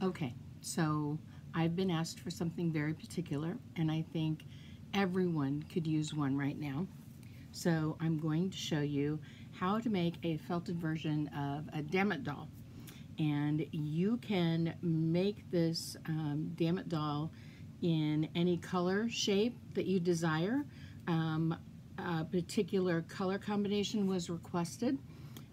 Okay, so I've been asked for something very particular, and I think everyone could use one right now. So I'm going to show you how to make a felted version of a Dammit doll. And you can make this um, Dammit doll in any color shape that you desire. Um, a particular color combination was requested,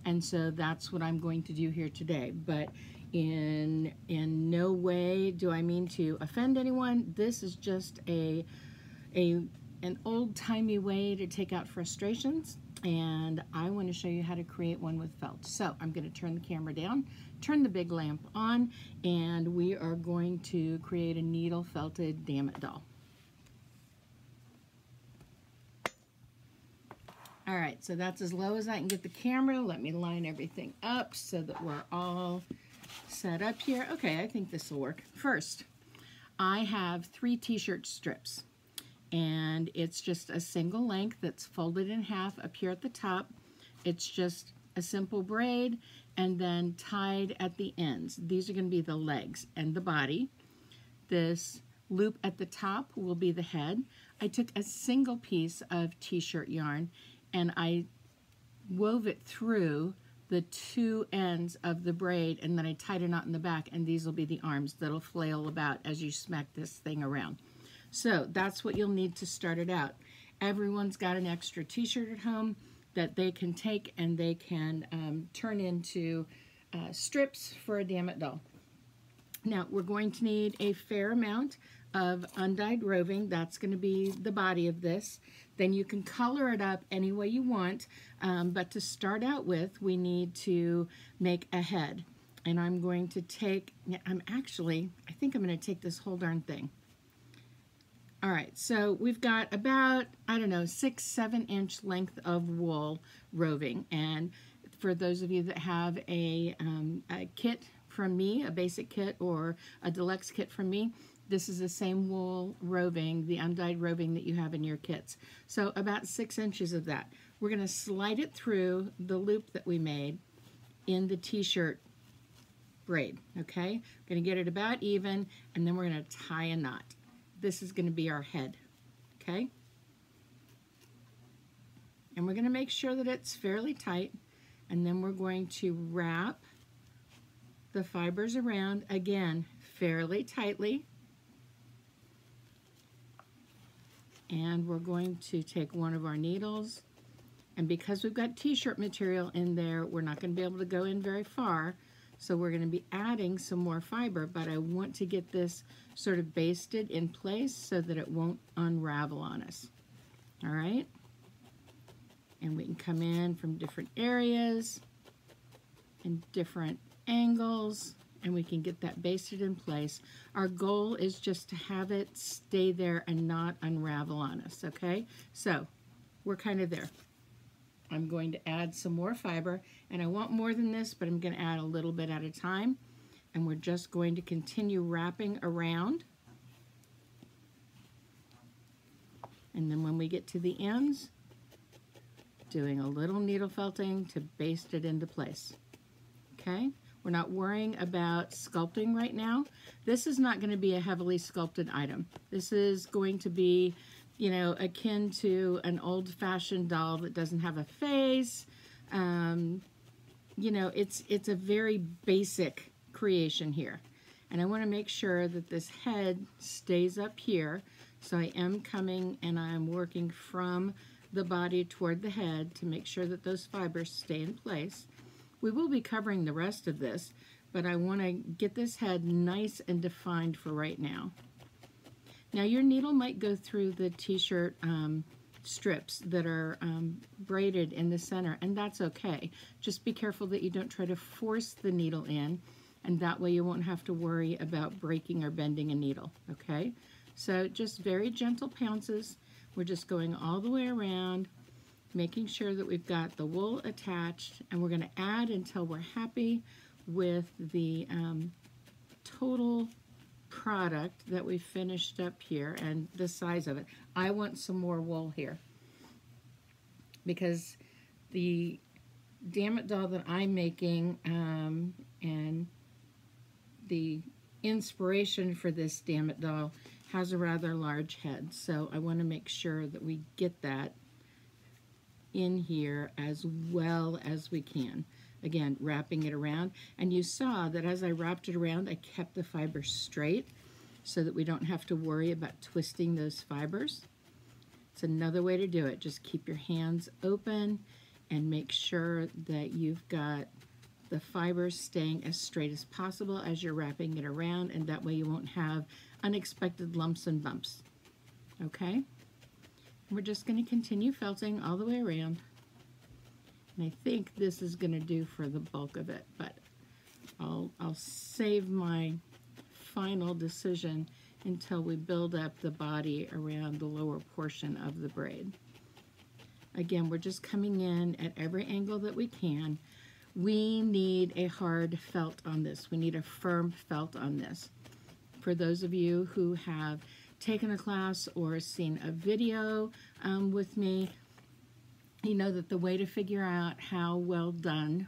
and so that's what I'm going to do here today. But in in no way do I mean to offend anyone. This is just a a an old-timey way to take out frustrations and I want to show you how to create one with felt. So I'm going to turn the camera down, turn the big lamp on, and we are going to create a needle felted Dammit doll. All right, so that's as low as I can get the camera. Let me line everything up so that we're all set up here. Okay, I think this will work. First, I have three t-shirt strips and it's just a single length that's folded in half up here at the top. It's just a simple braid and then tied at the ends. These are going to be the legs and the body. This loop at the top will be the head. I took a single piece of t-shirt yarn and I wove it through the two ends of the braid and then I tied a knot in the back and these will be the arms that'll flail about as you smack this thing around. So that's what you'll need to start it out. Everyone's got an extra t-shirt at home that they can take and they can um, turn into uh, strips for a Dammit doll. Now we're going to need a fair amount of undyed roving. That's going to be the body of this. Then you can color it up any way you want, um, but to start out with, we need to make a head. And I'm going to take, I'm actually, I think I'm going to take this whole darn thing. All right, so we've got about, I don't know, six, seven inch length of wool roving. And for those of you that have a, um, a kit from me, a basic kit or a deluxe kit from me, this is the same wool roving, the undyed roving that you have in your kits. So about six inches of that. We're going to slide it through the loop that we made in the t-shirt braid, okay? We're going to get it about even, and then we're going to tie a knot. This is going to be our head, okay? And we're going to make sure that it's fairly tight, and then we're going to wrap the fibers around, again, fairly tightly, and we're going to take one of our needles. And because we've got t-shirt material in there we're not going to be able to go in very far. So we're going to be adding some more fiber but I want to get this sort of basted in place so that it won't unravel on us. All right? And we can come in from different areas and different angles and we can get that basted in place. Our goal is just to have it stay there and not unravel on us, okay? So we're kind of there. I'm going to add some more fiber, and I want more than this, but I'm going to add a little bit at a time. And we're just going to continue wrapping around. And then when we get to the ends, doing a little needle felting to baste it into place. Okay? We're not worrying about sculpting right now. This is not going to be a heavily sculpted item. This is going to be, you know, akin to an old-fashioned doll that doesn't have a face. Um, you know, it's, it's a very basic creation here. And I want to make sure that this head stays up here. So I am coming and I'm working from the body toward the head to make sure that those fibers stay in place. We will be covering the rest of this, but I want to get this head nice and defined for right now. Now your needle might go through the t-shirt um, strips that are um, braided in the center, and that's okay. Just be careful that you don't try to force the needle in, and that way you won't have to worry about breaking or bending a needle, okay? So just very gentle pounces. We're just going all the way around, making sure that we've got the wool attached and we're going to add until we're happy with the um, total product that we finished up here and the size of it. I want some more wool here because the Dammit doll that I'm making um, and the inspiration for this Dammit doll has a rather large head, so I want to make sure that we get that in here as well as we can. Again, wrapping it around. And you saw that as I wrapped it around, I kept the fibers straight so that we don't have to worry about twisting those fibers. It's another way to do it. Just keep your hands open and make sure that you've got the fibers staying as straight as possible as you're wrapping it around and that way you won't have unexpected lumps and bumps. Okay? We're just going to continue felting all the way around. And I think this is going to do for the bulk of it, but I'll, I'll save my final decision until we build up the body around the lower portion of the braid. Again, we're just coming in at every angle that we can. We need a hard felt on this. We need a firm felt on this. For those of you who have taken a class or seen a video um, with me, you know that the way to figure out how well done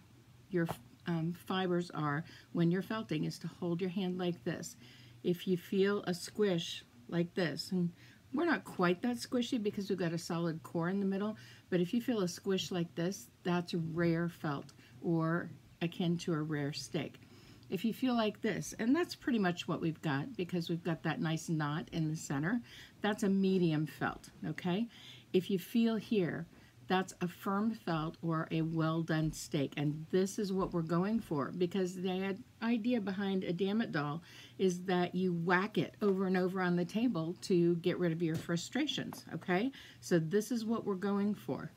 your um, fibers are when you're felting is to hold your hand like this. If you feel a squish like this, and we're not quite that squishy because we've got a solid core in the middle, but if you feel a squish like this, that's rare felt or akin to a rare steak. If you feel like this, and that's pretty much what we've got because we've got that nice knot in the center, that's a medium felt, okay? If you feel here, that's a firm felt or a well done steak. And this is what we're going for because the idea behind a Dammit doll is that you whack it over and over on the table to get rid of your frustrations, okay? So this is what we're going for.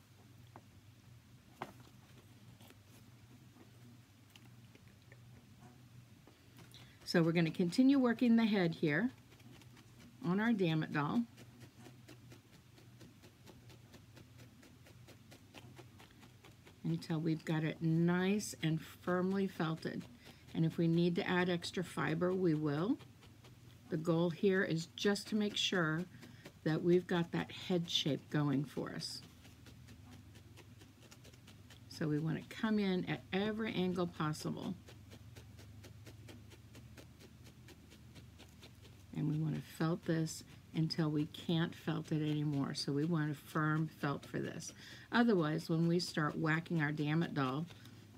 So we're going to continue working the head here on our Dammit doll. until we've got it nice and firmly felted. And if we need to add extra fiber, we will. The goal here is just to make sure that we've got that head shape going for us. So we want to come in at every angle possible. And we want to felt this until we can't felt it anymore. So we want a firm felt for this. Otherwise, when we start whacking our Dammit doll,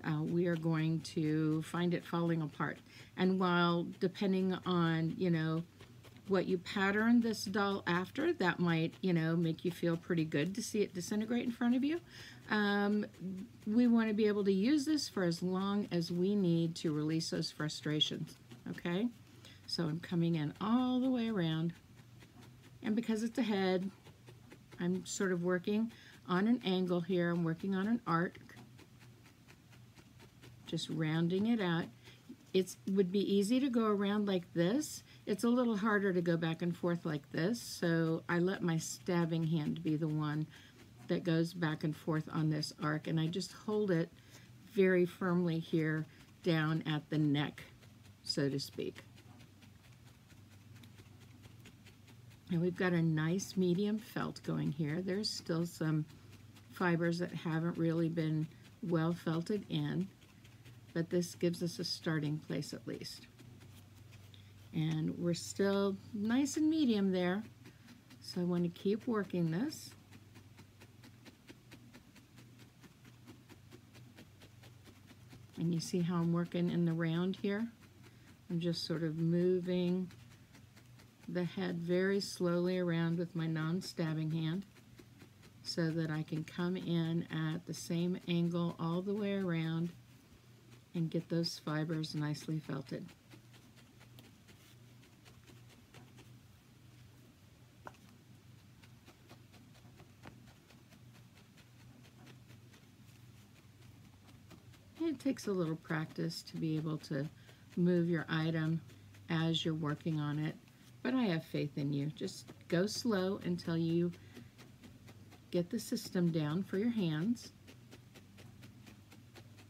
uh, we are going to find it falling apart. And while depending on, you know, what you pattern this doll after, that might, you know, make you feel pretty good to see it disintegrate in front of you. Um, we want to be able to use this for as long as we need to release those frustrations, okay? So I'm coming in all the way around. And because it's a head, I'm sort of working on an angle here. I'm working on an arc. Just rounding it out. It would be easy to go around like this. It's a little harder to go back and forth like this, so I let my stabbing hand be the one that goes back and forth on this arc, and I just hold it very firmly here down at the neck, so to speak. And we've got a nice medium felt going here. There's still some fibers that haven't really been well felted in, but this gives us a starting place at least. And we're still nice and medium there, so I want to keep working this. And you see how I'm working in the round here? I'm just sort of moving the head very slowly around with my non-stabbing hand so that I can come in at the same angle all the way around and get those fibers nicely felted. It takes a little practice to be able to move your item as you're working on it but I have faith in you. Just go slow until you get the system down for your hands.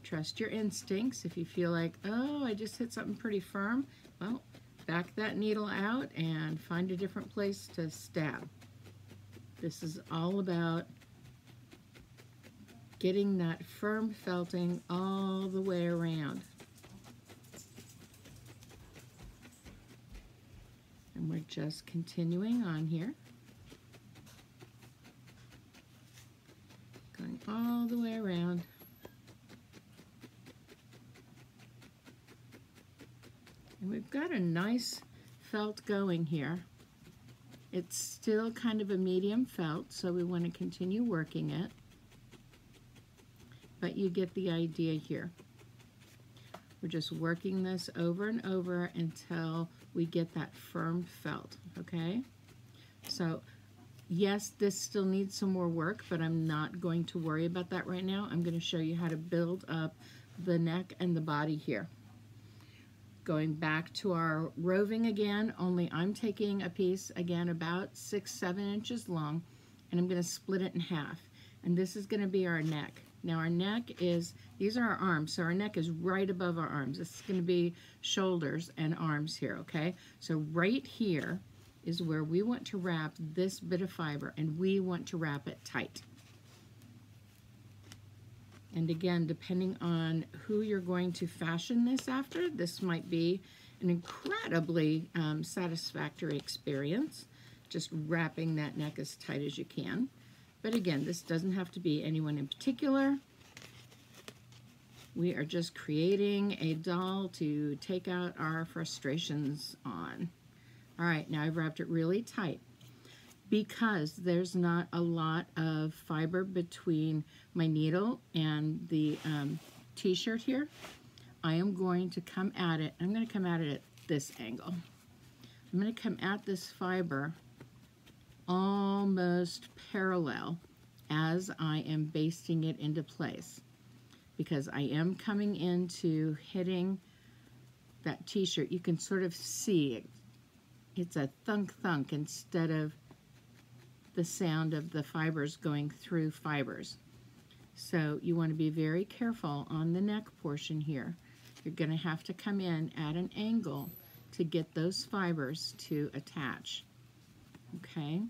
Trust your instincts. If you feel like, oh, I just hit something pretty firm, well, back that needle out and find a different place to stab. This is all about getting that firm felting all the way around. And we're just continuing on here. Going all the way around. And we've got a nice felt going here. It's still kind of a medium felt, so we want to continue working it. But you get the idea here. We're just working this over and over until we get that firm felt, okay? So, yes, this still needs some more work, but I'm not going to worry about that right now. I'm going to show you how to build up the neck and the body here. Going back to our roving again, only I'm taking a piece, again, about six, seven inches long, and I'm gonna split it in half. And this is gonna be our neck. Now our neck is, these are our arms, so our neck is right above our arms. This is gonna be shoulders and arms here, okay? So right here is where we want to wrap this bit of fiber, and we want to wrap it tight. And again, depending on who you're going to fashion this after, this might be an incredibly um, satisfactory experience, just wrapping that neck as tight as you can. But again, this doesn't have to be anyone in particular. We are just creating a doll to take out our frustrations on. All right, now I've wrapped it really tight because there's not a lot of fiber between my needle and the um, t-shirt here, I am going to come at it, I'm going to come at it at this angle. I'm going to come at this fiber almost parallel as I am basting it into place because I am coming into hitting that t-shirt. You can sort of see it. It's a thunk thunk instead of the sound of the fibers going through fibers. So you want to be very careful on the neck portion here. You're going to have to come in at an angle to get those fibers to attach. Okay?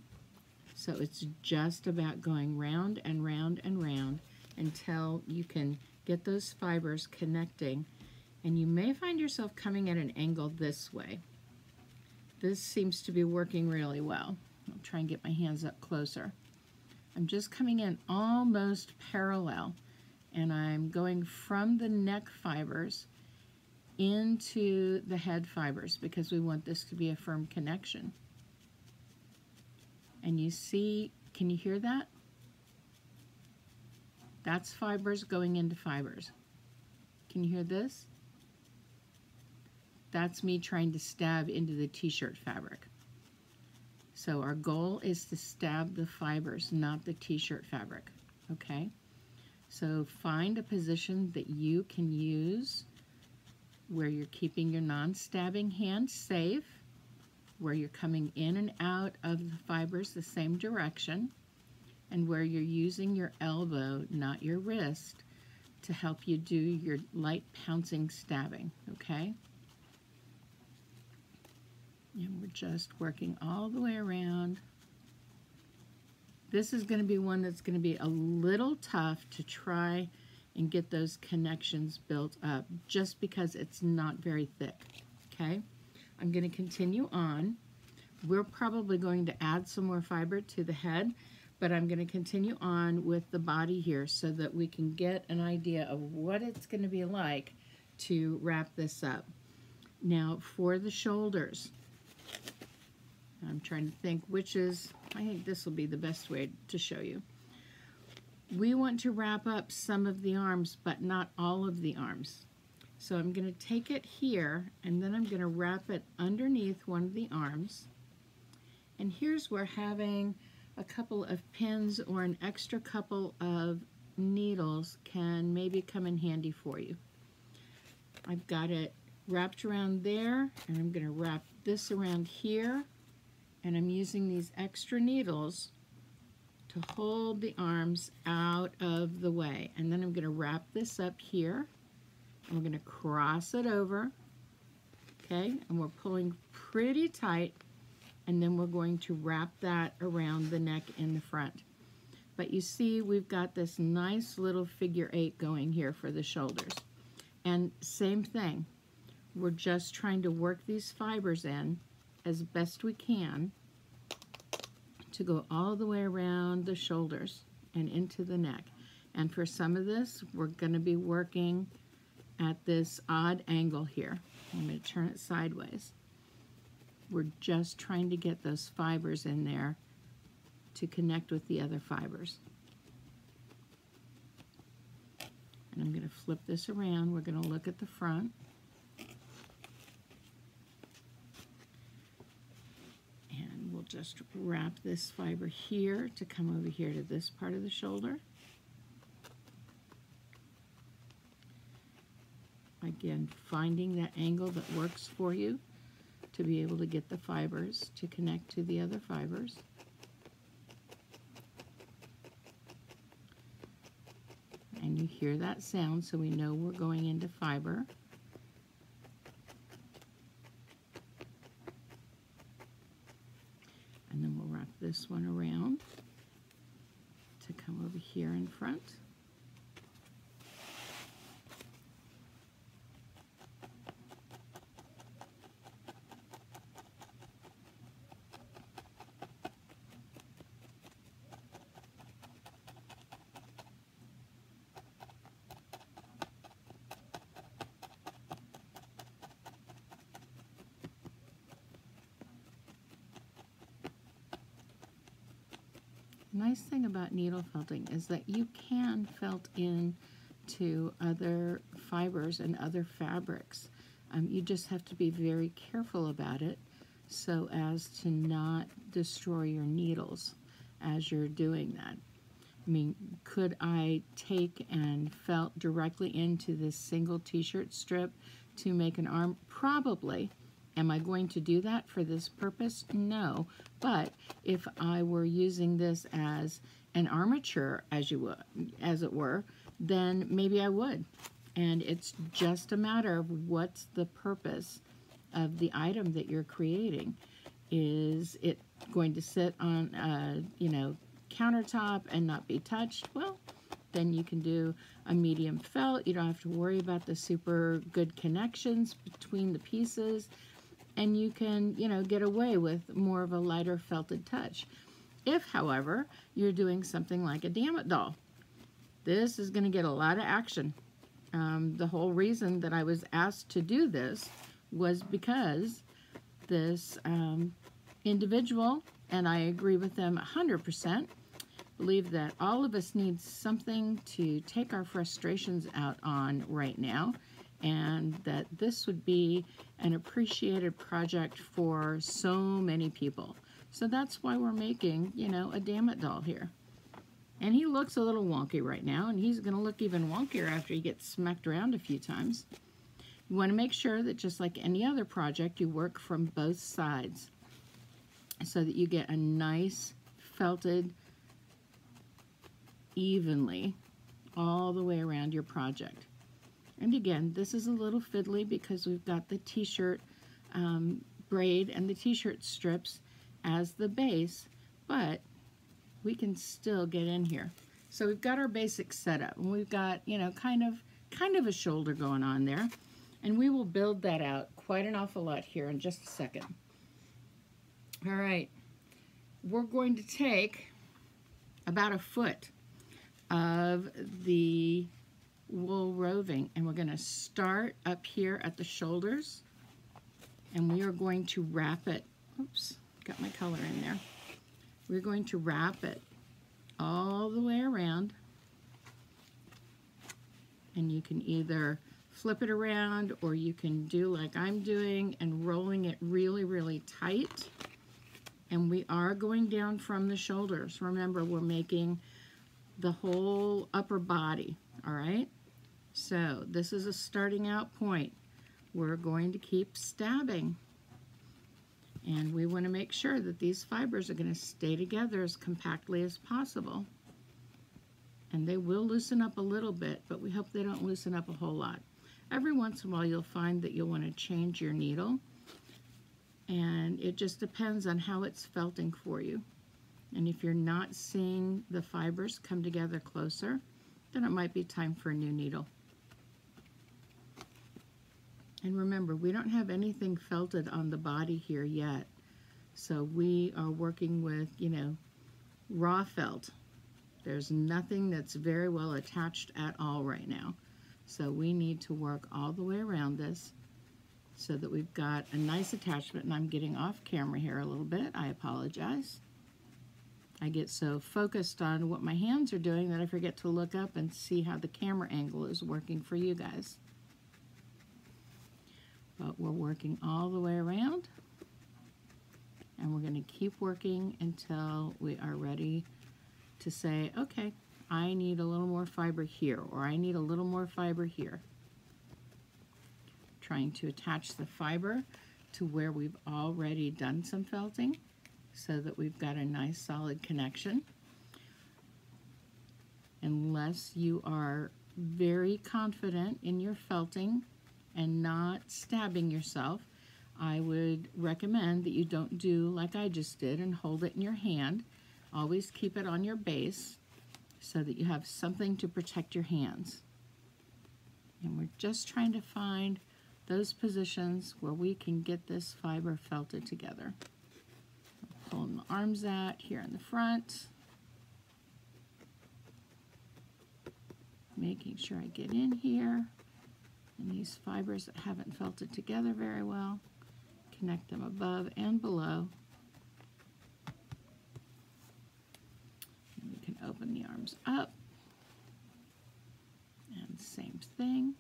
So it's just about going round and round and round until you can get those fibers connecting. And you may find yourself coming at an angle this way. This seems to be working really well. I'll try and get my hands up closer. I'm just coming in almost parallel and I'm going from the neck fibers into the head fibers because we want this to be a firm connection. And you see, can you hear that? That's fibers going into fibers. Can you hear this? That's me trying to stab into the t-shirt fabric. So our goal is to stab the fibers, not the t-shirt fabric, okay? So find a position that you can use where you're keeping your non-stabbing hand safe, where you're coming in and out of the fibers the same direction, and where you're using your elbow, not your wrist, to help you do your light pouncing stabbing, okay? And we're just working all the way around. This is going to be one that's going to be a little tough to try and get those connections built up just because it's not very thick, okay? I'm going to continue on. We're probably going to add some more fiber to the head, but I'm going to continue on with the body here so that we can get an idea of what it's going to be like to wrap this up. Now, for the shoulders, I'm trying to think which is, I think this will be the best way to show you. We want to wrap up some of the arms, but not all of the arms. So I'm going to take it here, and then I'm going to wrap it underneath one of the arms. And here's where having a couple of pins or an extra couple of needles can maybe come in handy for you. I've got it wrapped around there, and I'm going to wrap this around here and I'm using these extra needles to hold the arms out of the way. And then I'm going to wrap this up here. We're going to cross it over. Okay, and we're pulling pretty tight. And then we're going to wrap that around the neck in the front. But you see, we've got this nice little figure eight going here for the shoulders. And same thing, we're just trying to work these fibers in as best we can to go all the way around the shoulders and into the neck. And for some of this, we're going to be working at this odd angle here. I'm going to turn it sideways. We're just trying to get those fibers in there to connect with the other fibers. And I'm going to flip this around. We're going to look at the front. And we'll just wrap this fiber here to come over here to this part of the shoulder. Again, finding that angle that works for you to be able to get the fibers to connect to the other fibers. And you hear that sound so we know we're going into fiber. And then we'll wrap this one around to come over here in front. nice thing about needle felting is that you can felt in to other fibers and other fabrics. Um, you just have to be very careful about it so as to not destroy your needles as you're doing that. I mean, could I take and felt directly into this single t-shirt strip to make an arm? Probably. Am I going to do that for this purpose? No. But if I were using this as an armature, as you would, as it were, then maybe I would. And it's just a matter of what's the purpose of the item that you're creating. Is it going to sit on a, you know, countertop and not be touched? Well, then you can do a medium felt. You don't have to worry about the super good connections between the pieces and you can, you know, get away with more of a lighter felted touch. If, however, you're doing something like a Dammit doll, this is going to get a lot of action. Um, the whole reason that I was asked to do this was because this um, individual, and I agree with them 100%, believe that all of us need something to take our frustrations out on right now and that this would be an appreciated project for so many people. So that's why we're making, you know, a Dammit doll here. And he looks a little wonky right now, and he's going to look even wonkier after he gets smacked around a few times. You want to make sure that just like any other project, you work from both sides so that you get a nice felted evenly all the way around your project. And again, this is a little fiddly because we've got the t-shirt um, braid and the t-shirt strips as the base, but we can still get in here. So we've got our basic setup and we've got, you know, kind of, kind of a shoulder going on there. And we will build that out quite an awful lot here in just a second. All right, we're going to take about a foot of the wool roving and we're going to start up here at the shoulders and we are going to wrap it oops got my color in there. We're going to wrap it all the way around. And you can either flip it around or you can do like I'm doing and rolling it really really tight. And we are going down from the shoulders. Remember we're making the whole upper body all right? So this is a starting out point. We're going to keep stabbing. And we want to make sure that these fibers are going to stay together as compactly as possible. And they will loosen up a little bit, but we hope they don't loosen up a whole lot. Every once in a while you'll find that you'll want to change your needle. And it just depends on how it's felting for you. And if you're not seeing the fibers come together closer, then it might be time for a new needle. And remember, we don't have anything felted on the body here yet. So we are working with, you know, raw felt. There's nothing that's very well attached at all right now. So we need to work all the way around this so that we've got a nice attachment. And I'm getting off camera here a little bit. I apologize. I get so focused on what my hands are doing that I forget to look up and see how the camera angle is working for you guys. But we're working all the way around and we're going to keep working until we are ready to say, okay, I need a little more fiber here, or I need a little more fiber here. Trying to attach the fiber to where we've already done some felting so that we've got a nice solid connection. Unless you are very confident in your felting and not stabbing yourself, I would recommend that you don't do like I just did and hold it in your hand. Always keep it on your base so that you have something to protect your hands. And we're just trying to find those positions where we can get this fiber felted together. Pulling the arms out here in the front. Making sure I get in here. And these fibers that haven't felted together very well connect them above and below. And we can open the arms up. And same thing.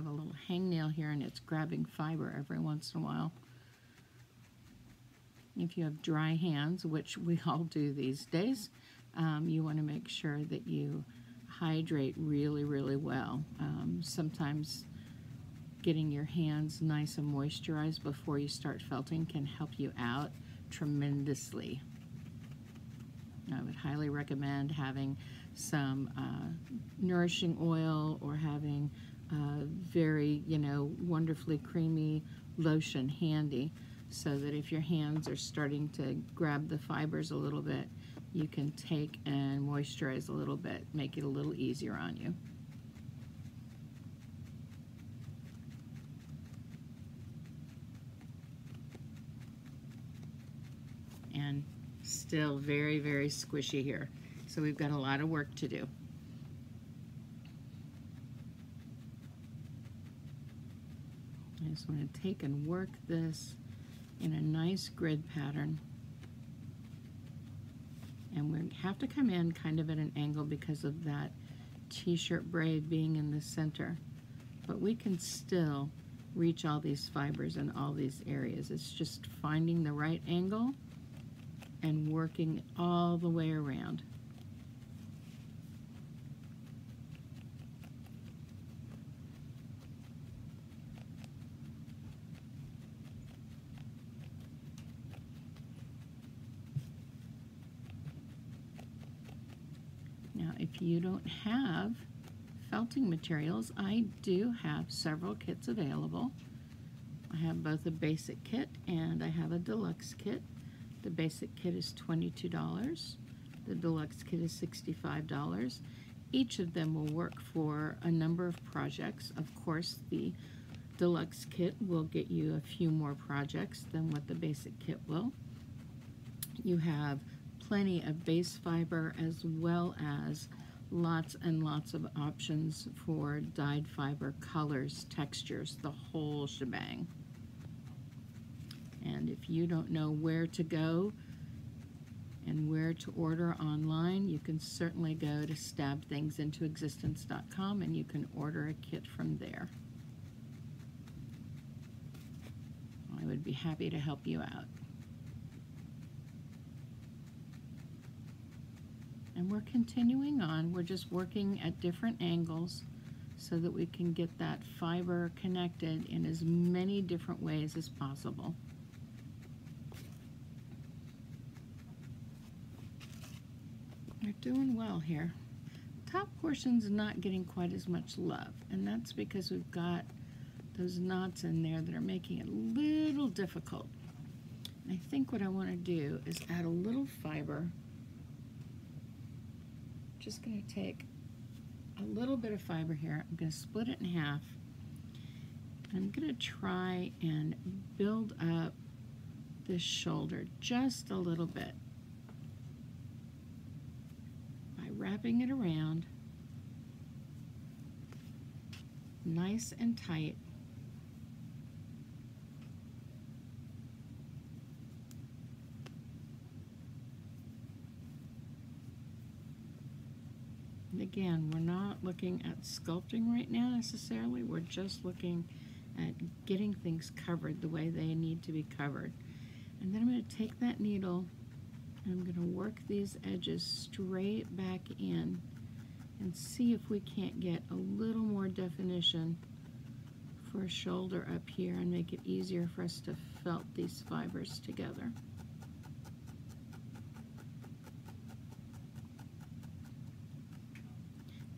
Have a little hangnail here and it's grabbing fiber every once in a while. If you have dry hands, which we all do these days, um, you want to make sure that you hydrate really, really well. Um, sometimes getting your hands nice and moisturized before you start felting can help you out tremendously. I would highly recommend having some uh, nourishing oil or having very, you know, wonderfully creamy lotion handy so that if your hands are starting to grab the fibers a little bit, you can take and moisturize a little bit, make it a little easier on you. And still very, very squishy here. So we've got a lot of work to do. I just want to take and work this in a nice grid pattern. And we have to come in kind of at an angle because of that t-shirt braid being in the center. But we can still reach all these fibers in all these areas. It's just finding the right angle and working all the way around. if you don't have felting materials, I do have several kits available. I have both a basic kit and I have a deluxe kit. The basic kit is $22. The deluxe kit is $65. Each of them will work for a number of projects. Of course, the deluxe kit will get you a few more projects than what the basic kit will. You have plenty of base fiber as well as lots and lots of options for dyed fiber colors, textures, the whole shebang. And if you don't know where to go and where to order online, you can certainly go to stabthingsintoexistence.com and you can order a kit from there. I would be happy to help you out. And we're continuing on. We're just working at different angles so that we can get that fiber connected in as many different ways as possible. We're doing well here. top portion's not getting quite as much love, and that's because we've got those knots in there that are making it a little difficult. I think what I want to do is add a little fiber. Just going to take a little bit of fiber here. I'm going to split it in half. I'm going to try and build up this shoulder just a little bit by wrapping it around nice and tight. Again, we're not looking at sculpting right now necessarily. We're just looking at getting things covered the way they need to be covered. And then I'm going to take that needle and I'm going to work these edges straight back in and see if we can't get a little more definition for a shoulder up here and make it easier for us to felt these fibers together.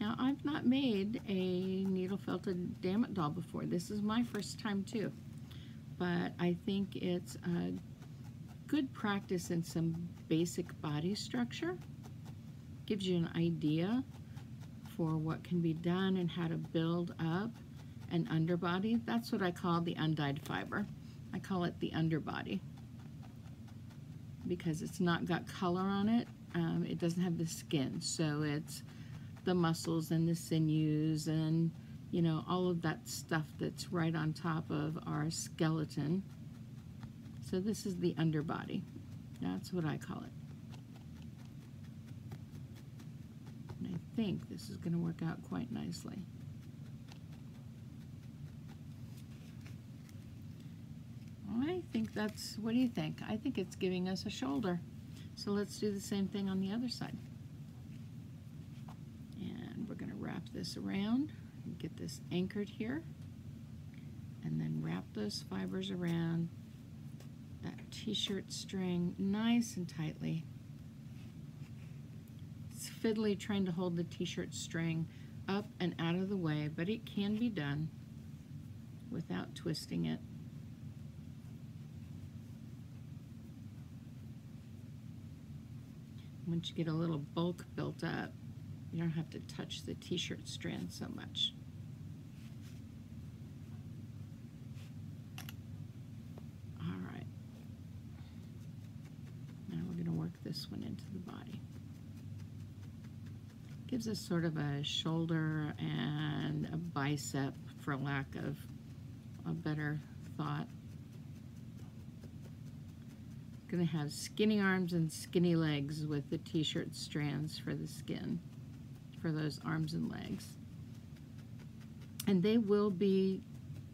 Now I've not made a needle felted Dammit doll before. This is my first time too. But I think it's a good practice in some basic body structure. Gives you an idea for what can be done and how to build up an underbody. That's what I call the undyed fiber. I call it the underbody because it's not got color on it. Um, it doesn't have the skin, so it's the muscles and the sinews and you know all of that stuff that's right on top of our skeleton. So this is the underbody. That's what I call it. And I think this is going to work out quite nicely. I think that's what do you think? I think it's giving us a shoulder. So let's do the same thing on the other side this around and get this anchored here and then wrap those fibers around that t-shirt string nice and tightly. It's fiddly trying to hold the t-shirt string up and out of the way, but it can be done without twisting it. Once you get a little bulk built up, you don't have to touch the t-shirt strand so much. All right. Now we're going to work this one into the body. Gives us sort of a shoulder and a bicep for lack of a better thought. Gonna have skinny arms and skinny legs with the t-shirt strands for the skin for those arms and legs. And they will be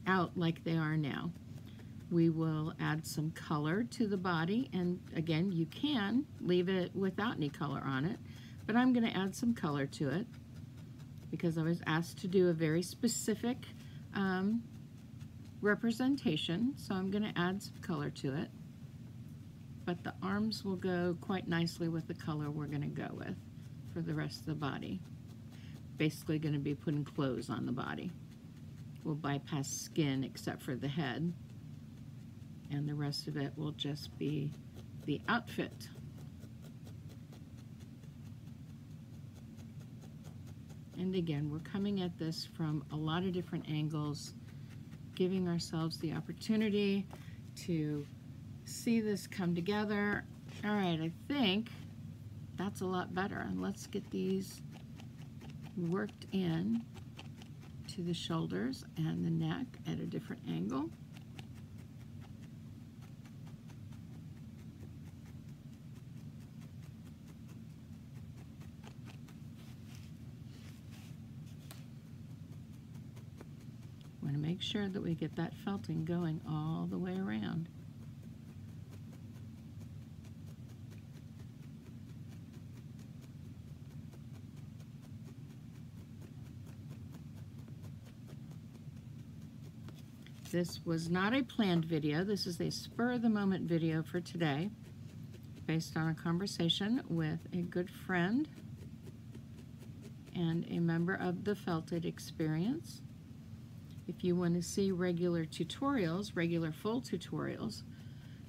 out like they are now. We will add some color to the body, and again, you can leave it without any color on it, but I'm going to add some color to it because I was asked to do a very specific um, representation, so I'm going to add some color to it. But the arms will go quite nicely with the color we're going to go with for the rest of the body basically going to be putting clothes on the body. We'll bypass skin except for the head. And the rest of it will just be the outfit. And again, we're coming at this from a lot of different angles, giving ourselves the opportunity to see this come together. All right, I think that's a lot better. And let's get these worked in to the shoulders and the neck at a different angle. Want to make sure that we get that felting going all the way around. This was not a planned video. This is a spur-of-the-moment video for today based on a conversation with a good friend. and a member of the FELTit Experience. If you want to see regular tutorials, regular full tutorials,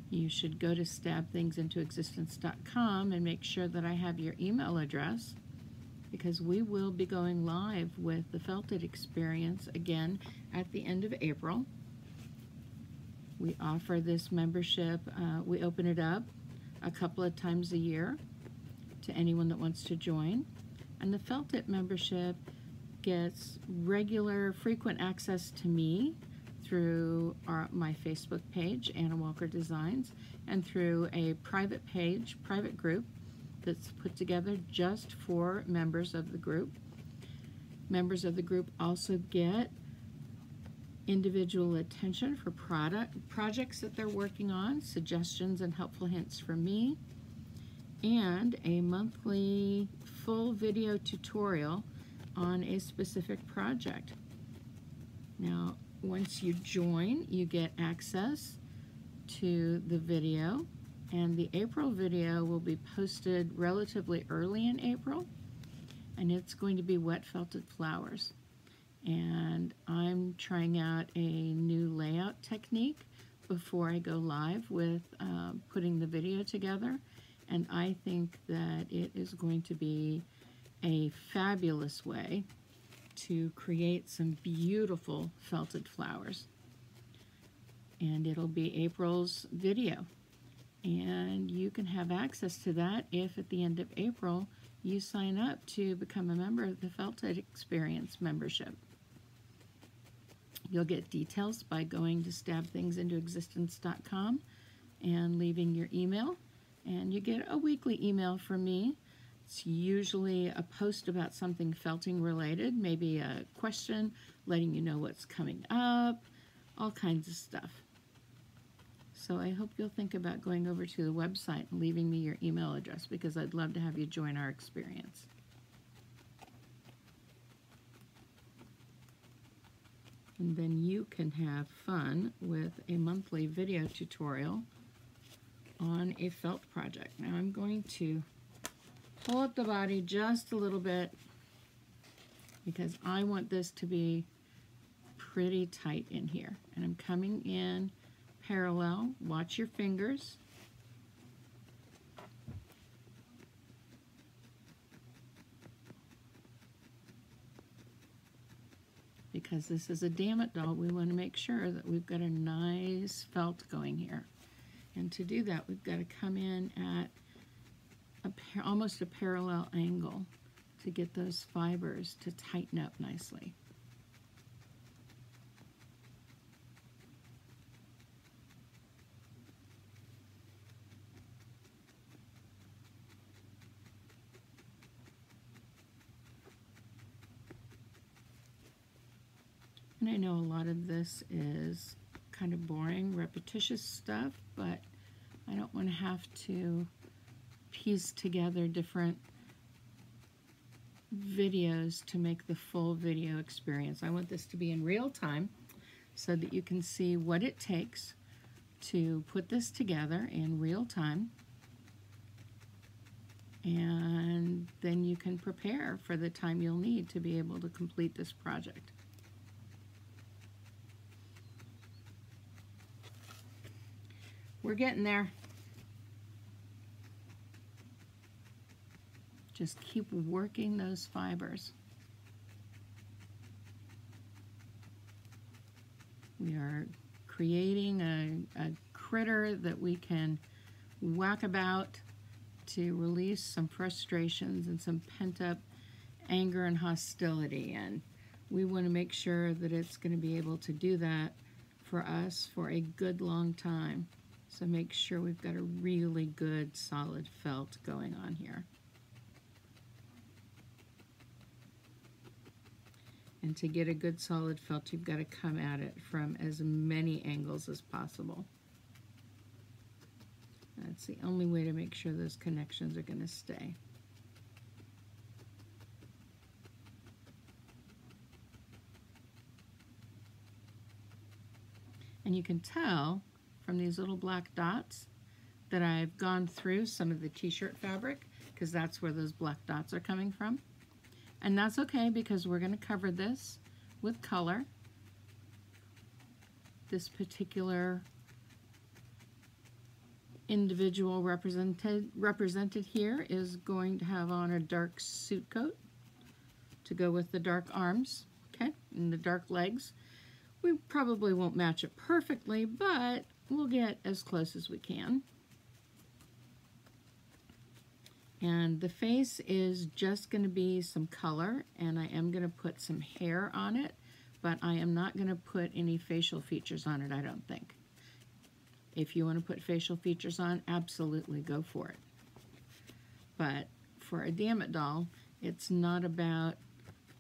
you should go to stabthingsintoexistence.com and make sure that I have your email address because we will be going live with the FELTit Experience again at the end of April. We offer this membership, uh, we open it up a couple of times a year to anyone that wants to join. And the FELTit membership gets regular, frequent access to me through our, my Facebook page, Anna Walker Designs, and through a private page, private group that's put together just for members of the group. Members of the group also get individual attention for product projects that they're working on, suggestions and helpful hints from me, and a monthly full video tutorial on a specific project. Now, once you join, you get access to the video, and the April video will be posted relatively early in April, and it's going to be wet felted flowers and I'm trying out a new layout technique before I go live with uh, putting the video together. And I think that it is going to be a fabulous way to create some beautiful felted flowers. And it'll be April's video. And you can have access to that if at the end of April you sign up to become a member of the FELTit Experience membership. You'll get details by going to stabthingsintoexistence.com and leaving your email. And you get a weekly email from me. It's usually a post about something felting related, maybe a question, letting you know what's coming up, all kinds of stuff. So I hope you'll think about going over to the website and leaving me your email address because I'd love to have you join our experience. And then you can have fun with a monthly video tutorial on a felt project. Now I'm going to pull up the body just a little bit because I want this to be pretty tight in here. And I'm coming in parallel. Watch your fingers. Because this is a Dammit doll, we want to make sure that we've got a nice felt going here. And to do that, we've got to come in at a almost a parallel angle to get those fibers to tighten up nicely. And I know a lot of this is kind of boring, repetitious stuff, but I don't want to have to piece together different videos to make the full video experience. I want this to be in real time so that you can see what it takes to put this together in real time and then you can prepare for the time you'll need to be able to complete this project. We're getting there. Just keep working those fibers. We are creating a, a critter that we can whack about to release some frustrations and some pent-up anger and hostility. And we want to make sure that it's going to be able to do that for us for a good long time. So make sure we've got a really good solid felt going on here. And to get a good solid felt, you've got to come at it from as many angles as possible. That's the only way to make sure those connections are going to stay. And you can tell from these little black dots that I've gone through some of the t-shirt fabric because that's where those black dots are coming from. And that's okay because we're going to cover this with color. This particular individual represented represented here is going to have on a dark suit coat to go with the dark arms, okay, and the dark legs. We probably won't match it perfectly, but we'll get as close as we can. And the face is just going to be some color, and I am going to put some hair on it, but I am not going to put any facial features on it, I don't think. If you want to put facial features on, absolutely go for it. But for a Dammit doll, it's not about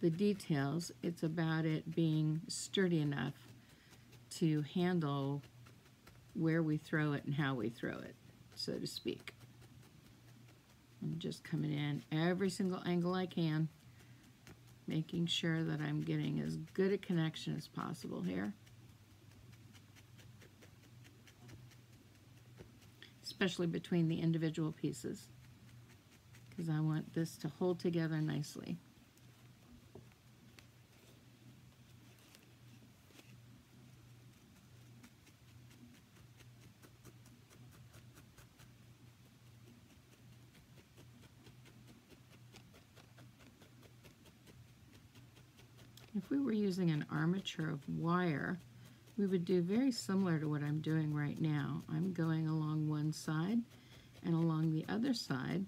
the details, it's about it being sturdy enough to handle where we throw it and how we throw it, so to speak. I'm just coming in every single angle I can, making sure that I'm getting as good a connection as possible here. Especially between the individual pieces, because I want this to hold together nicely. If we were using an armature of wire, we would do very similar to what I'm doing right now. I'm going along one side and along the other side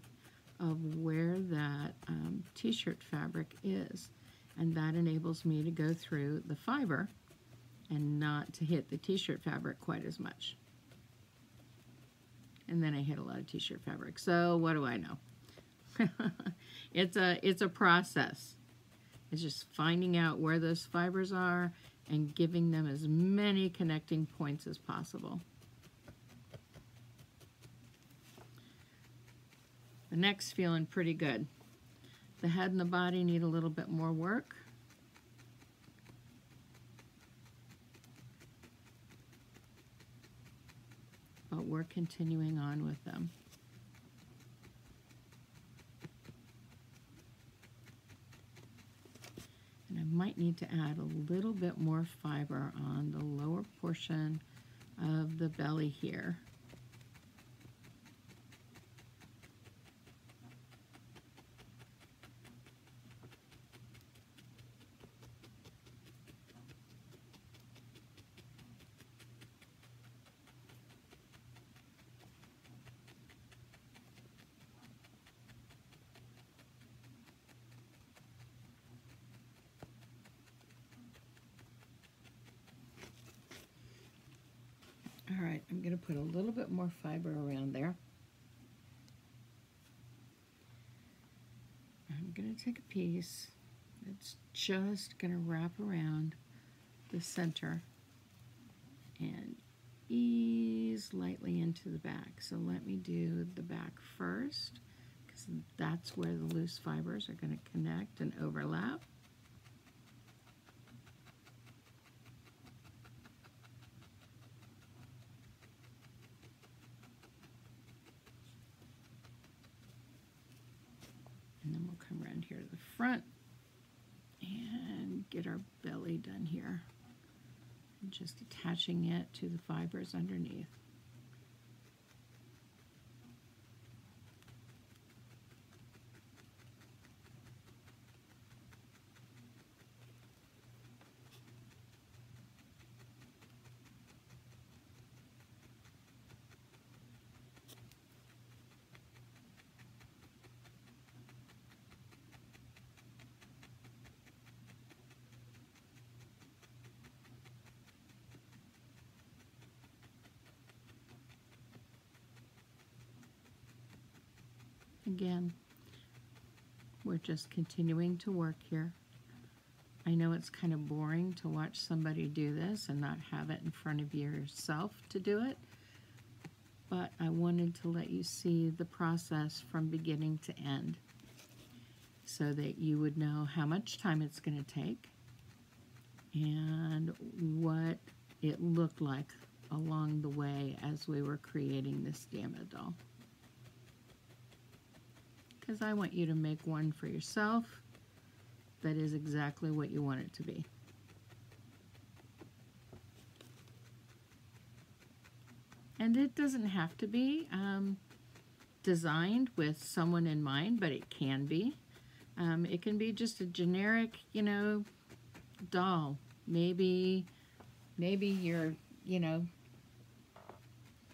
of where that um, t-shirt fabric is. And that enables me to go through the fiber and not to hit the t-shirt fabric quite as much. And then I hit a lot of t-shirt fabric. So what do I know? it's a it's a process. It's just finding out where those fibers are and giving them as many connecting points as possible. The neck's feeling pretty good. The head and the body need a little bit more work. But we're continuing on with them. And I might need to add a little bit more fiber on the lower portion of the belly here. All right, I'm going to put a little bit more fiber around there. I'm going to take a piece that's just going to wrap around the center and ease lightly into the back. So let me do the back first because that's where the loose fibers are going to connect and overlap. And then we'll come around here to the front and get our belly done here. Just attaching it to the fibers underneath. Again, we're just continuing to work here. I know it's kind of boring to watch somebody do this and not have it in front of yourself to do it, but I wanted to let you see the process from beginning to end so that you would know how much time it's going to take and what it looked like along the way as we were creating this Dammit doll I want you to make one for yourself that is exactly what you want it to be. And it doesn't have to be um, designed with someone in mind, but it can be. Um, it can be just a generic, you know, doll. Maybe, maybe you're, you know,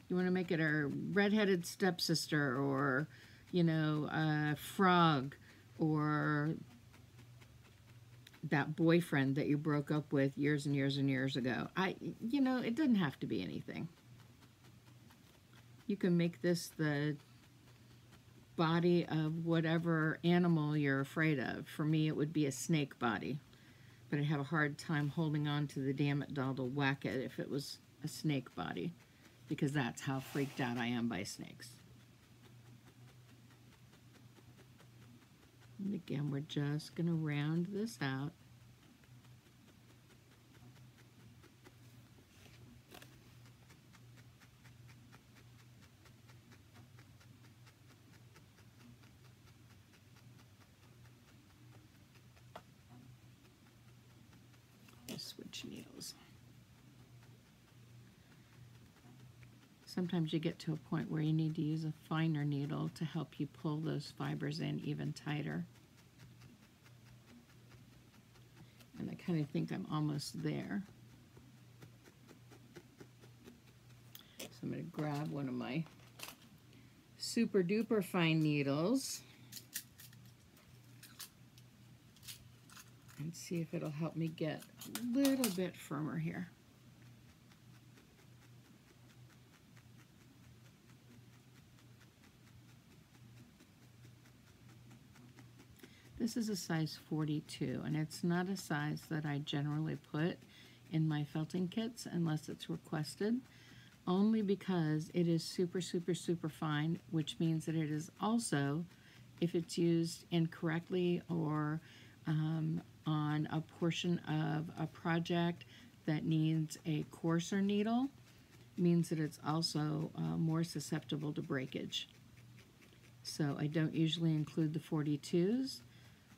you want to make it a redheaded stepsister or, you know, a frog or that boyfriend that you broke up with years and years and years ago. I, you know, it doesn't have to be anything. You can make this the body of whatever animal you're afraid of. For me, it would be a snake body, but I'd have a hard time holding on to the Dammit doll to whack it if it was a snake body, because that's how freaked out I am by snakes. And again, we're just going to round this out. switch needles. Sometimes you get to a point where you need to use a finer needle to help you pull those fibers in even tighter. And I kind of think I'm almost there. So I'm going to grab one of my super duper fine needles and see if it'll help me get a little bit firmer here. This is a size 42 and it's not a size that I generally put in my felting kits unless it's requested only because it is super super super fine which means that it is also if it's used incorrectly or um, on a portion of a project that needs a coarser needle means that it's also uh, more susceptible to breakage. So I don't usually include the 42s.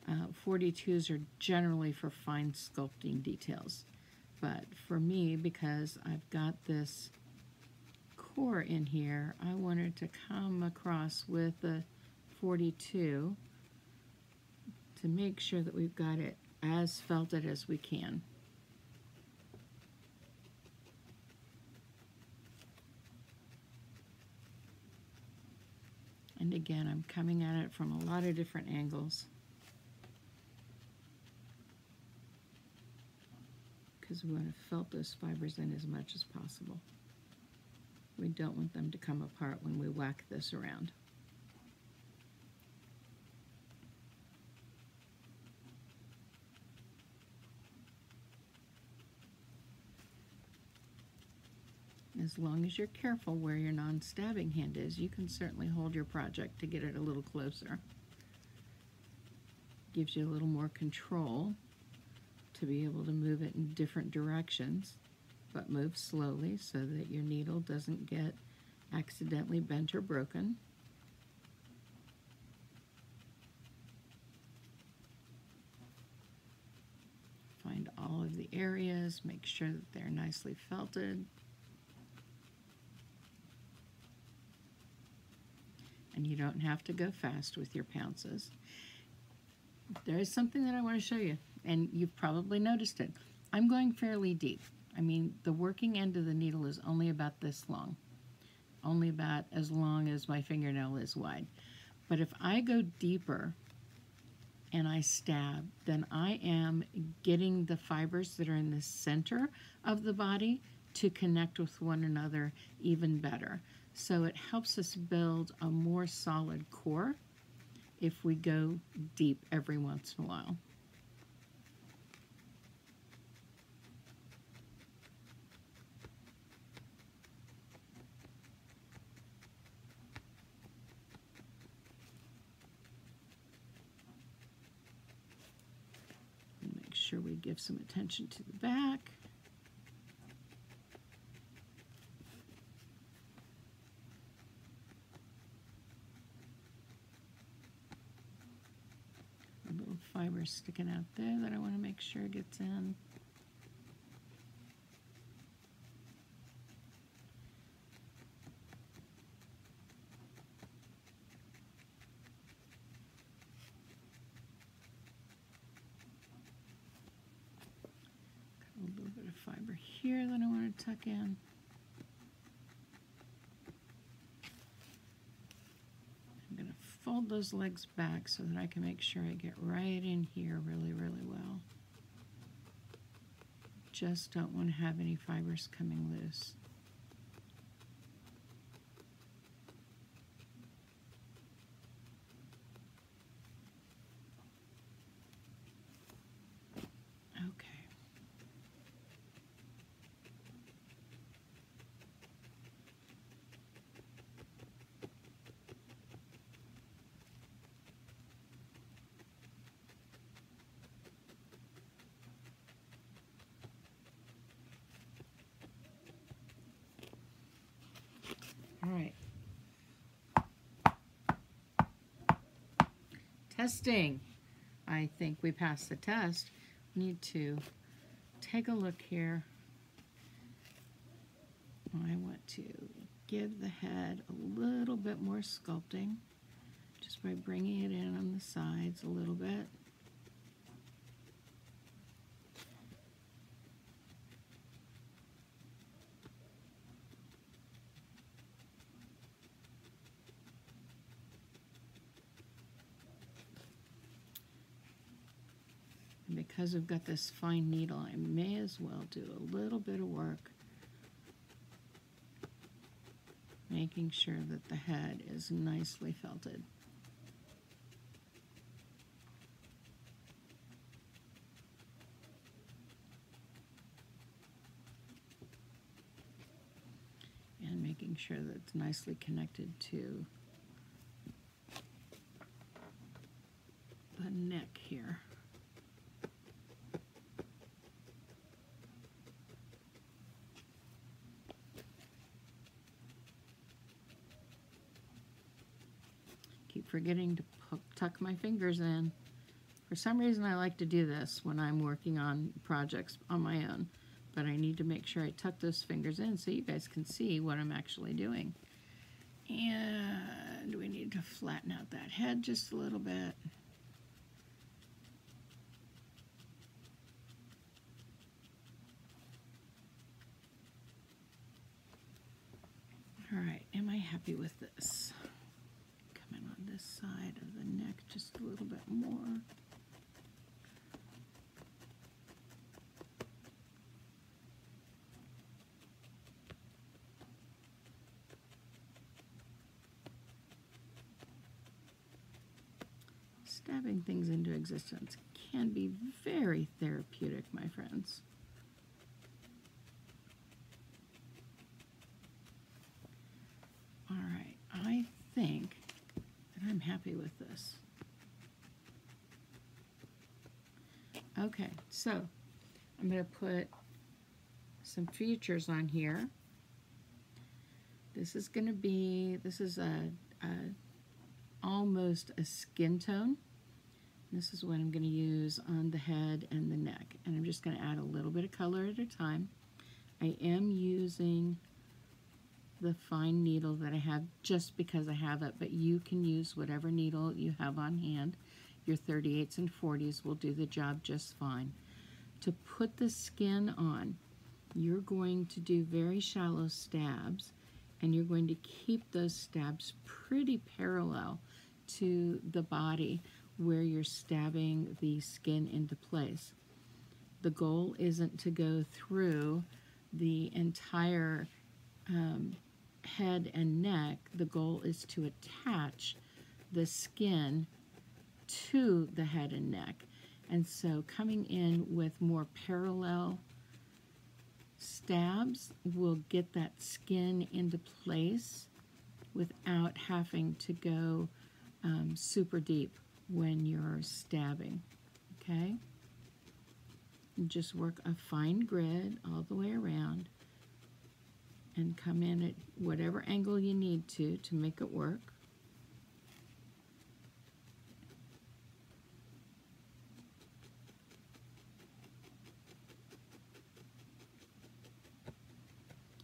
Uh, 42s are generally for fine sculpting details. But for me, because I've got this core in here, I wanted to come across with the 42 to make sure that we've got it as felted as we can. And again, I'm coming at it from a lot of different angles. Because we want to felt those fibers in as much as possible. We don't want them to come apart when we whack this around. As long as you're careful where your non-stabbing hand is, you can certainly hold your project to get it a little closer. Gives you a little more control to be able to move it in different directions, but move slowly so that your needle doesn't get accidentally bent or broken. Find all of the areas, make sure that they're nicely felted. and you don't have to go fast with your pounces. There is something that I want to show you, and you've probably noticed it. I'm going fairly deep. I mean, the working end of the needle is only about this long, only about as long as my fingernail is wide. But if I go deeper and I stab, then I am getting the fibers that are in the center of the body to connect with one another even better. So it helps us build a more solid core if we go deep every once in a while. Make sure we give some attention to the back. A little fiber sticking out there that I want to make sure gets in. Got a little bit of fiber here that I want to tuck in. I'm going to fold those legs back so that I can make sure I get right in here really, really well. Just don't want to have any fibers coming loose. Okay. All right. Testing. I think we passed the test. We need to take a look here. I want to give the head a little bit more sculpting just by bringing it in on the sides a little bit. And because I've got this fine needle, I may as well do a little bit of work making sure that the head is nicely felted. And making sure that it's nicely connected to the neck here. Keep forgetting to tuck my fingers in. For some reason, I like to do this when I'm working on projects on my own, but I need to make sure I tuck those fingers in so you guys can see what I'm actually doing. And we need to flatten out that head just a little bit. All right, am I happy with this? Come in on this side of the neck just a little bit more. Stabbing things into existence can be very therapeutic, my friends. All right, I think that I'm happy with this. Okay, so I'm going to put some features on here. This is going to be, this is a, a almost a skin tone. This is what I'm going to use on the head and the neck. And I'm just going to add a little bit of color at a time. I am using the fine needle that I have just because I have it, but you can use whatever needle you have on hand. Your 38s and 40s will do the job just fine. To put the skin on, you're going to do very shallow stabs and you're going to keep those stabs pretty parallel to the body where you're stabbing the skin into place. The goal isn't to go through the entire um, head and neck. The goal is to attach the skin to the head and neck. And so coming in with more parallel stabs will get that skin into place without having to go um, super deep when you're stabbing, okay? Just work a fine grid all the way around and come in at whatever angle you need to to make it work.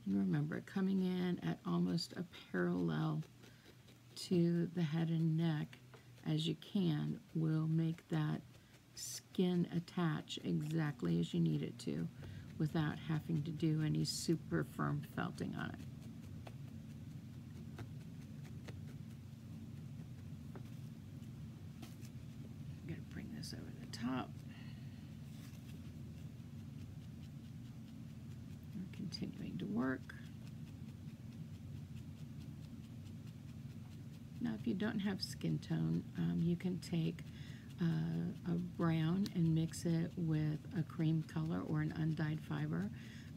And remember, coming in at almost a parallel to the head and neck as you can will make that skin attach exactly as you need it to without having to do any super firm felting on it. I'm going to bring this over the top. We're continuing to work. Now, if you don't have skin tone, um, you can take uh, a brown and mix it with a cream color or an undyed fiber.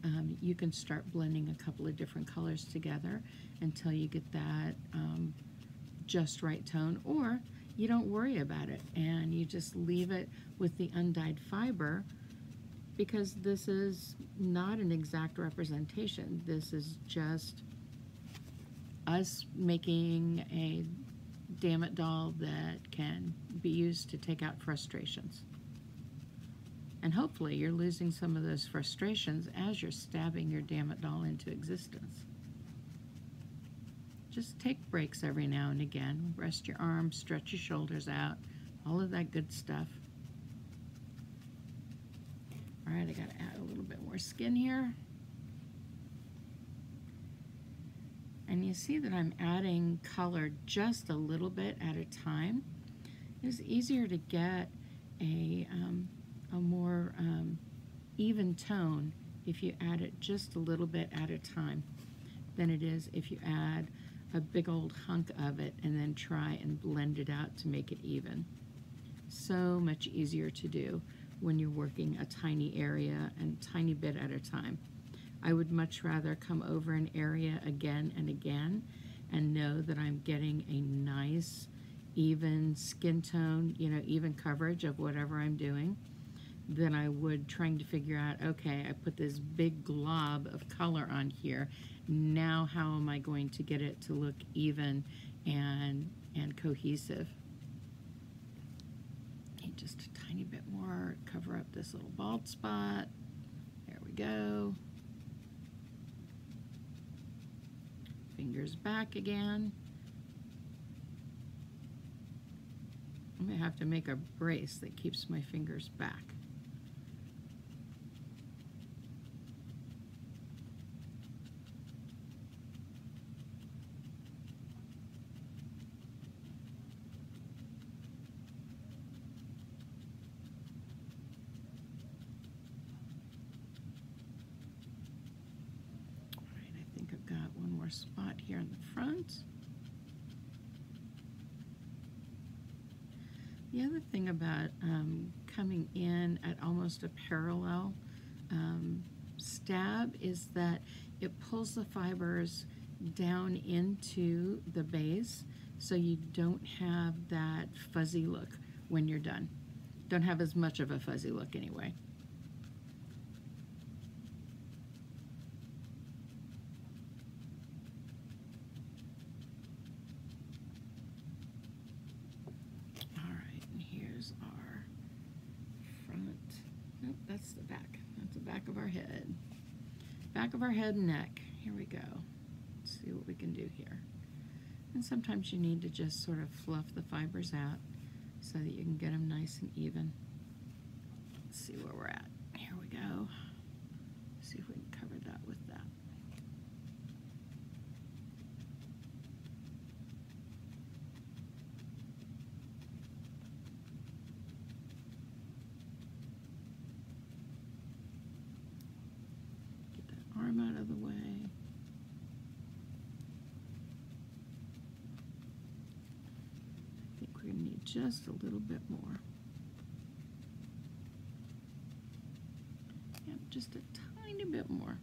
Um, you can start blending a couple of different colors together until you get that um, just right tone, or you don't worry about it and you just leave it with the undyed fiber because this is not an exact representation. This is just us making a Dammit doll that can be used to take out frustrations. And hopefully you're losing some of those frustrations as you're stabbing your Dammit doll into existence. Just take breaks every now and again. Rest your arms, stretch your shoulders out, all of that good stuff. All right, I gotta add a little bit more skin here. And you see that I'm adding color just a little bit at a time. It's easier to get a, um, a more um, even tone if you add it just a little bit at a time than it is if you add a big old hunk of it and then try and blend it out to make it even. So much easier to do when you're working a tiny area and tiny bit at a time. I would much rather come over an area again and again and know that I'm getting a nice, even skin tone, you know, even coverage of whatever I'm doing than I would trying to figure out, okay, I put this big glob of color on here. Now how am I going to get it to look even and, and cohesive? just a tiny bit more, cover up this little bald spot. There we go. Fingers back again. I'm to have to make a brace that keeps my fingers back. Spot here in the front. The other thing about um, coming in at almost a parallel um, stab is that it pulls the fibers down into the base so you don't have that fuzzy look when you're done. Don't have as much of a fuzzy look anyway. Of our head and neck. Here we go. Let's see what we can do here. And sometimes you need to just sort of fluff the fibers out so that you can get them nice and even. Let's see where we're at. Here we go. See if we can cover that with that. arm out of the way. I think we're going to need just a little bit more. Yep, just a tiny bit more.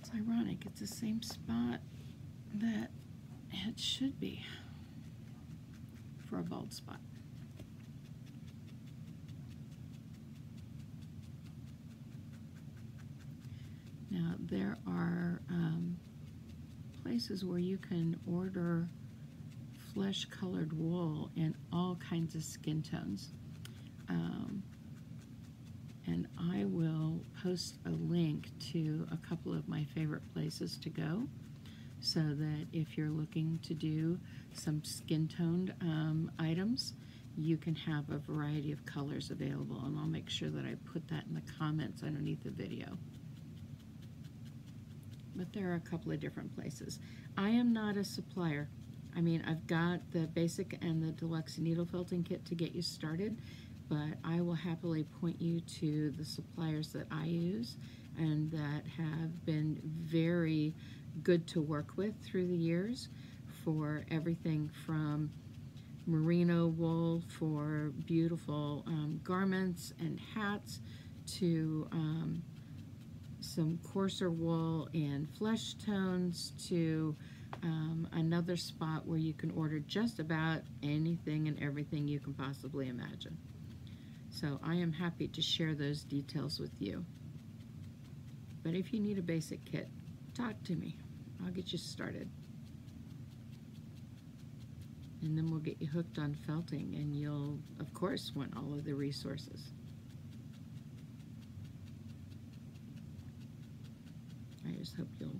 It's ironic, it's the same spot that it should be for a bald spot. Now, there are um, places where you can order flesh colored wool in all kinds of skin tones. Um, And I will post a link to a couple of my favorite places to go so that if you're looking to do some skin toned um, items, you can have a variety of colors available. And I'll make sure that I put that in the comments underneath the video. But there are a couple of different places. I am not a supplier. I mean, I've got the basic and the deluxe needle felting kit to get you started, but I will happily point you to the suppliers that I use and that have been very good to work with through the years for everything from merino wool for beautiful um, garments and hats to um, some coarser wool and flesh tones to um, another spot where you can order just about anything and everything you can possibly imagine. So I am happy to share those details with you. But if you need a basic kit, talk to me. I'll get you started. And then we'll get you hooked on felting and you'll, of course, want all of the resources. I just hope you'll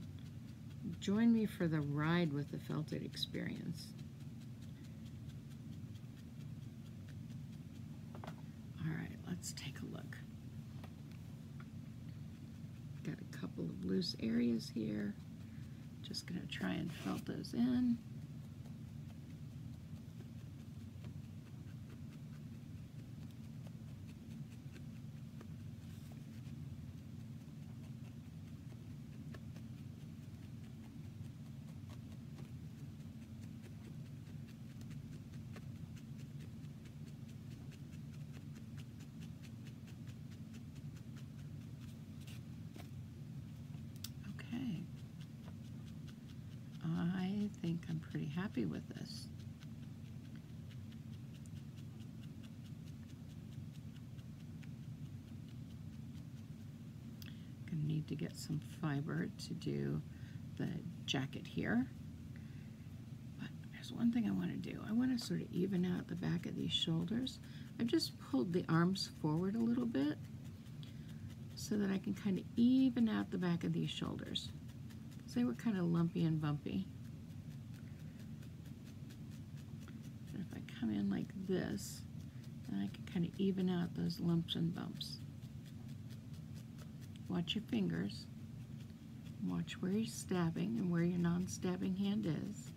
join me for the ride with the FELTit experience. All right, let's take a look. Got a couple of loose areas here. Just gonna try and felt those in. Okay. I think I'm pretty happy with this. Gonna need to get some fiber to do the jacket here. But there's one thing I want to do. I want to sort of even out the back of these shoulders. I've just pulled the arms forward a little bit so that I can kind of even out the back of these shoulders. Because they were kind of lumpy and bumpy. And if I come in like this, then I can kind of even out those lumps and bumps. Watch your fingers. Watch where you're stabbing and where your non-stabbing hand is.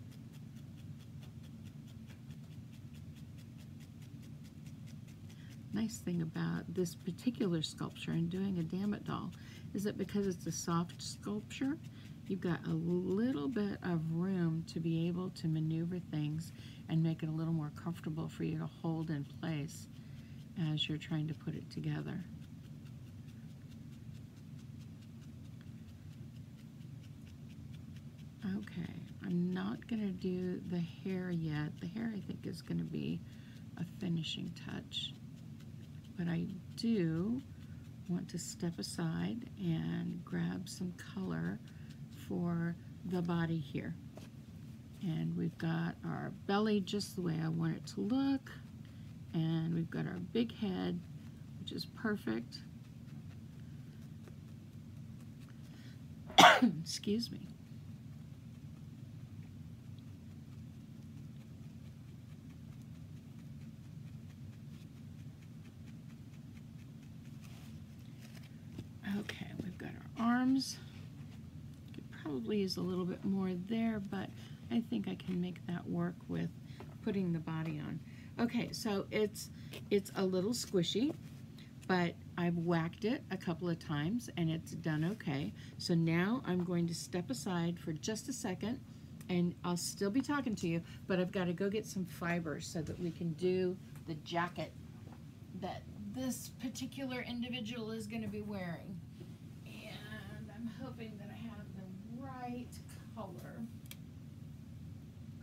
Nice thing about this particular sculpture and doing a Dammit doll is that because it's a soft sculpture, you've got a little bit of room to be able to maneuver things and make it a little more comfortable for you to hold in place as you're trying to put it together. Okay, I'm not going to do the hair yet. The hair I think is going to be a finishing touch. But I do want to step aside and grab some color for the body here. And we've got our belly just the way I want it to look. And we've got our big head, which is perfect. Excuse me. Okay, we've got our arms. Probably use a little bit more there, but I think I can make that work with putting the body on. Okay, so it's it's a little squishy, but I've whacked it a couple of times and it's done okay. So now I'm going to step aside for just a second and I'll still be talking to you, but I've got to go get some fibers so that we can do the jacket that this particular individual is going to be wearing. Hoping that I have the right color.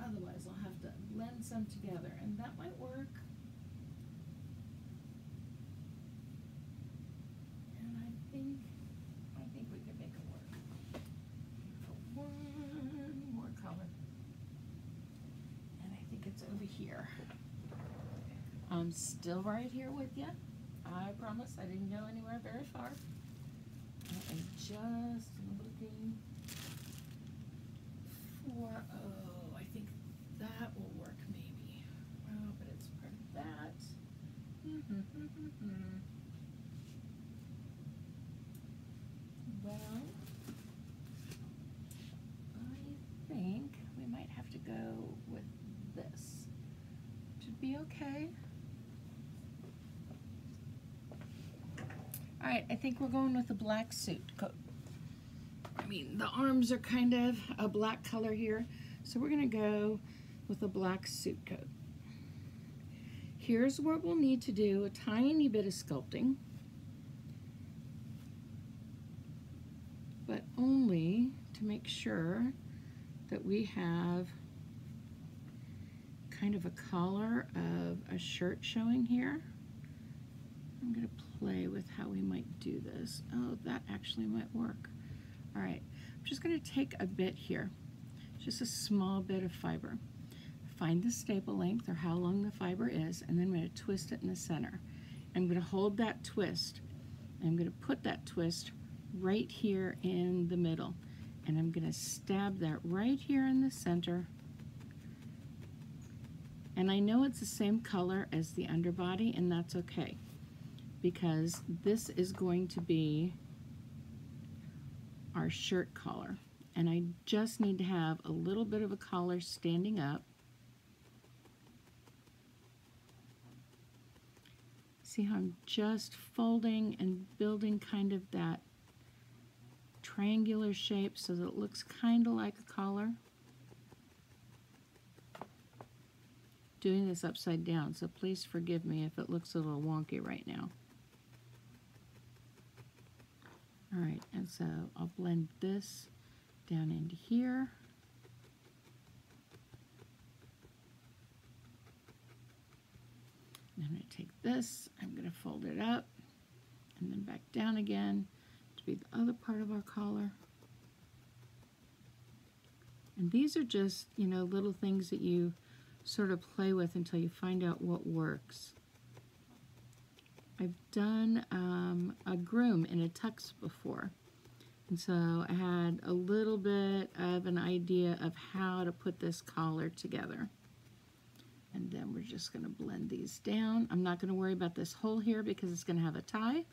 Otherwise, I'll have to blend some together, and that might work. And I think, I think we can make it work. One more color. And I think it's over here. I'm still right here with you. I promise I didn't go anywhere very far. I am just looking for, oh, I think that will work maybe. Oh, but it's part of that. well, I think we might have to go with this. Should be okay. All right, I think we're going with a black suit coat. I mean, the arms are kind of a black color here, so we're gonna go with a black suit coat. Here's where we'll need to do a tiny bit of sculpting, but only to make sure that we have kind of a collar of a shirt showing here. I'm gonna play with how we might do this. Oh, that actually might work. All right, I'm just gonna take a bit here, just a small bit of fiber. Find the staple length or how long the fiber is, and then I'm gonna twist it in the center. I'm gonna hold that twist. I'm gonna put that twist right here in the middle. And I'm gonna stab that right here in the center. And I know it's the same color as the underbody, and that's okay because this is going to be our shirt collar. And I just need to have a little bit of a collar standing up. See how I'm just folding and building kind of that triangular shape so that it looks kind of like a collar. Doing this upside down, so please forgive me if it looks a little wonky right now. All right, and so I'll blend this down into here. And I'm going to take this, I'm going to fold it up, and then back down again to be the other part of our collar. And these are just, you know, little things that you sort of play with until you find out what works. I've done um, a groom in a tux before. And so I had a little bit of an idea of how to put this collar together. And then we're just going to blend these down. I'm not going to worry about this hole here because it's going to have a tie.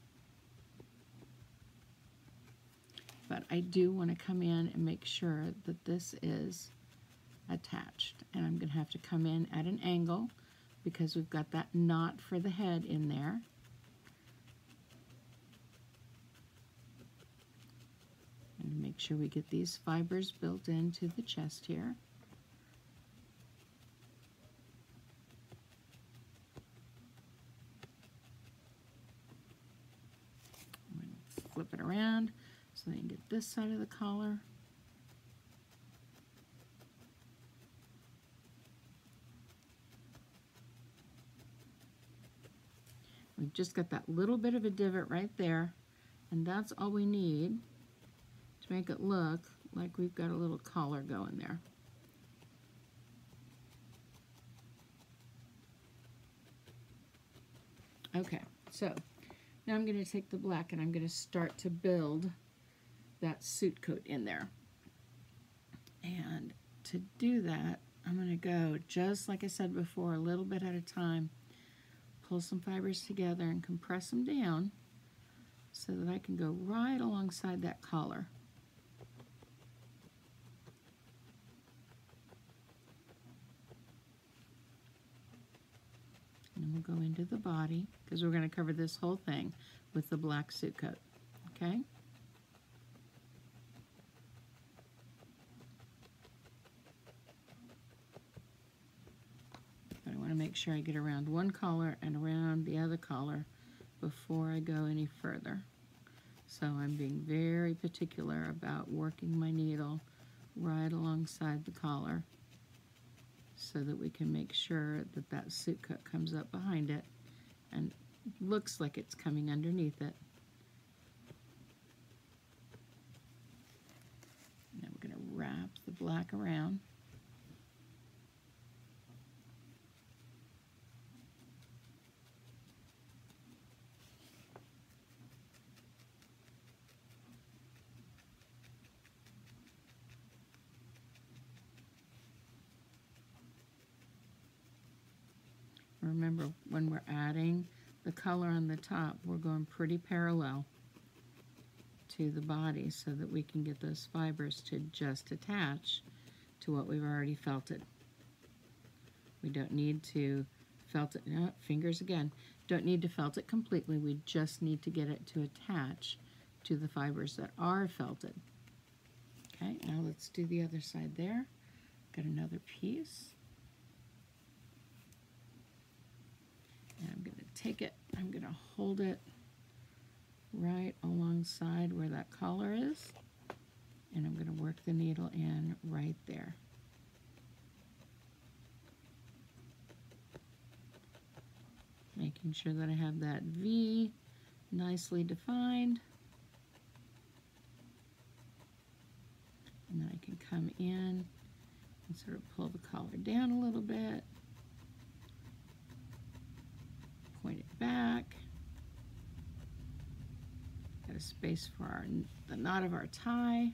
But I do want to come in and make sure that this is attached. And I'm going to have to come in at an angle because we've got that knot for the head in there. And make sure we get these fibers built into the chest here. flip it around so that you can get this side of the collar. We've just got that little bit of a divot right there, and that's all we need make it look like we've got a little collar going there. Okay, so now I'm going to take the black and I'm going to start to build that suit coat in there. And to do that, I'm going to go, just like I said before, a little bit at a time, pull some fibers together and compress them down so that I can go right alongside that collar. We'll go into the body because we're going to cover this whole thing with the black suit coat. Okay? But I want to make sure I get around one collar and around the other collar before I go any further. So I'm being very particular about working my needle right alongside the collar so that we can make sure that that suit cut comes up behind it and looks like it's coming underneath it. Now we're going to wrap the black around. Remember, when we're adding the color on the top, we're going pretty parallel to the body so that we can get those fibers to just attach to what we've already felted. We don't need to felt it, no, fingers again, don't need to felt it completely, we just need to get it to attach to the fibers that are felted. Okay, now let's do the other side there. Got another piece. And I'm going to take it, I'm going to hold it right alongside where that collar is. And I'm going to work the needle in right there. Making sure that I have that V nicely defined. And then I can come in and sort of pull the collar down a little bit. Point it back. Got a space for our, the knot of our tie.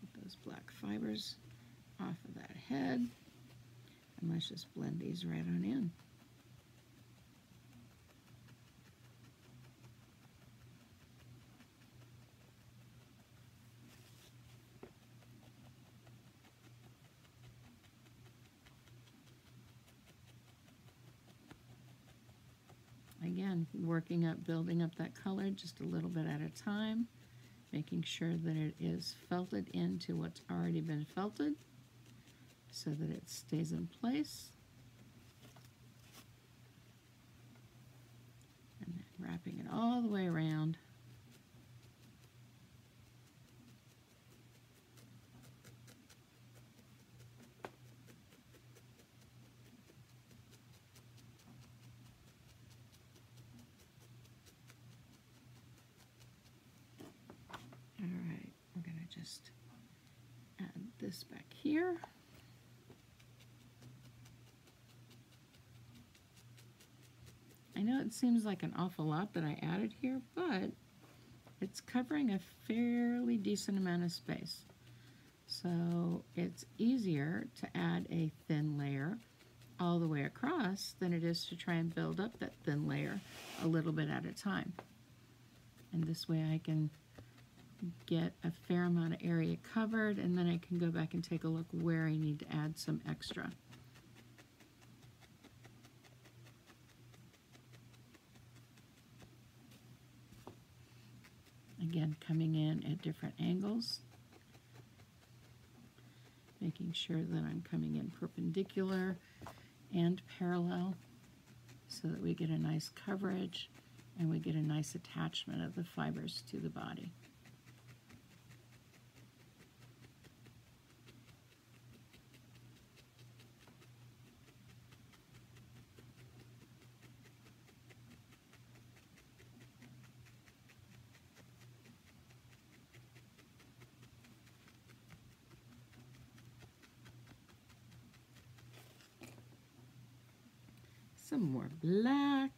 Get those black fibers off of that head. And let's just blend these right on in. Again, working up, building up that color just a little bit at a time, making sure that it is felted into what's already been felted so that it stays in place. And then wrapping it all the way around. All right, we're going to just add this back here. I know it seems like an awful lot that I added here, but it's covering a fairly decent amount of space. So it's easier to add a thin layer all the way across than it is to try and build up that thin layer a little bit at a time. And this way I can get a fair amount of area covered and then I can go back and take a look where I need to add some extra. Again, coming in at different angles, making sure that I'm coming in perpendicular and parallel so that we get a nice coverage and we get a nice attachment of the fibers to the body. More black.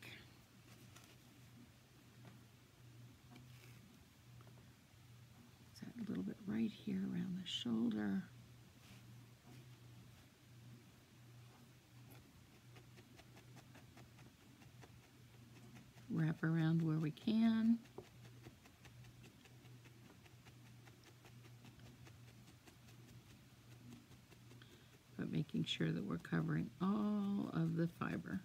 That a little bit right here around the shoulder. Wrap around where we can. But making sure that we're covering all of the fiber.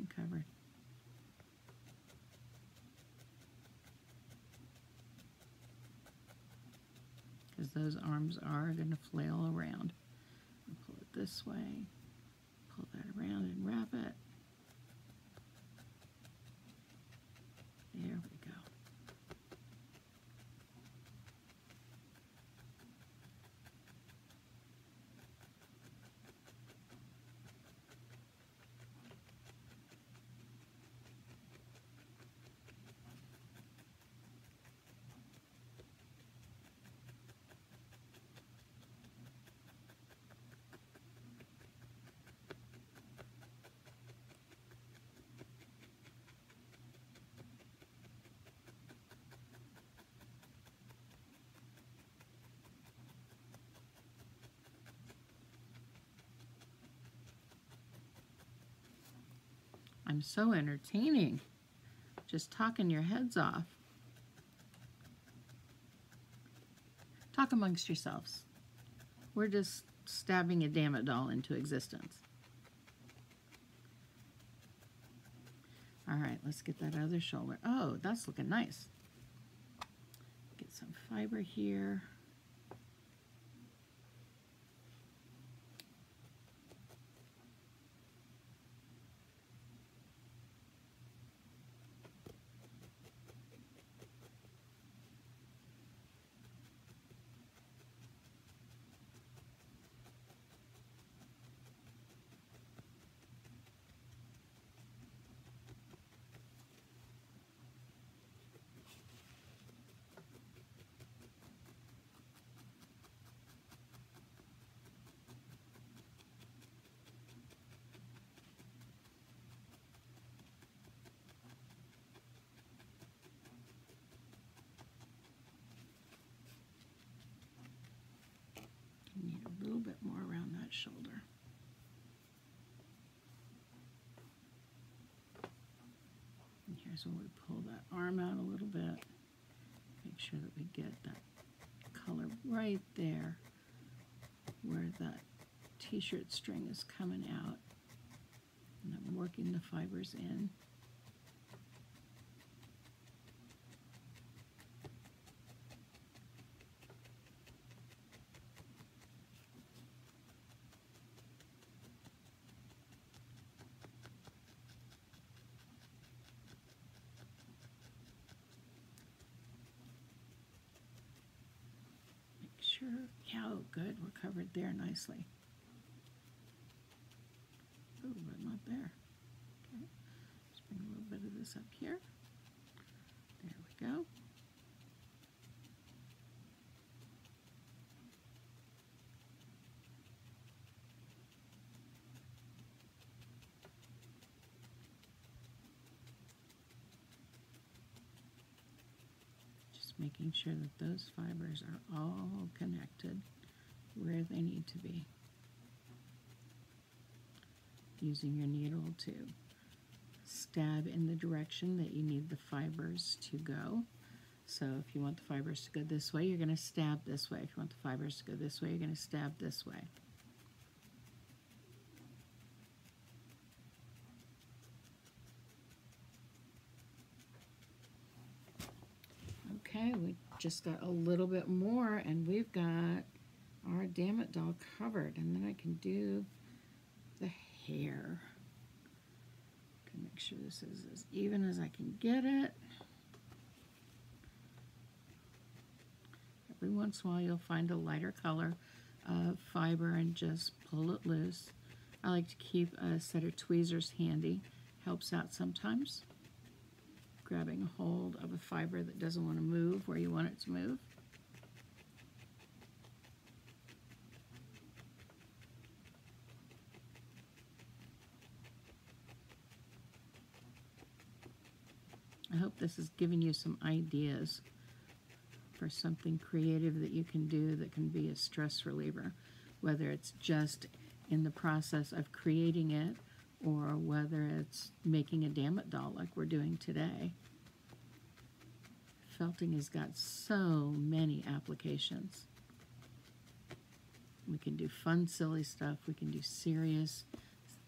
And covered. Because those arms are going to flail around. Pull it this way, pull that around and wrap it. There we go. I'm so entertaining. Just talking your heads off. Talk amongst yourselves. We're just stabbing a Dammit doll into existence. All right, let's get that other shoulder. Oh, that's looking nice. Get some fiber here. Need a little bit more around that shoulder. And here's where we pull that arm out a little bit. Make sure that we get that color right there where that t-shirt string is coming out. And I'm working the fibers in. Make sure, yeah, oh, good, we're there nicely. Oh, but not there. Okay, let's bring a little bit of this up here. There we go. Just making sure that those fibers are all connected where they need to be. Using your needle to stab in the direction that you need the fibers to go. So if you want the fibers to go this way, you're going to stab this way. If you want the fibers to go this way, you're going to stab this way. Okay, we just got a little bit more and we've got our Dammit doll covered and then I can do the hair. Can make sure this is as even as I can get it. Every once in a while you'll find a lighter color of fiber and just pull it loose. I like to keep a set of tweezers handy. Helps out sometimes grabbing a hold of a fiber that doesn't want to move where you want it to move. This is giving you some ideas for something creative that you can do that can be a stress reliever, whether it's just in the process of creating it or whether it's making a Dammit doll like we're doing today. Felting has got so many applications. We can do fun, silly stuff. We can do serious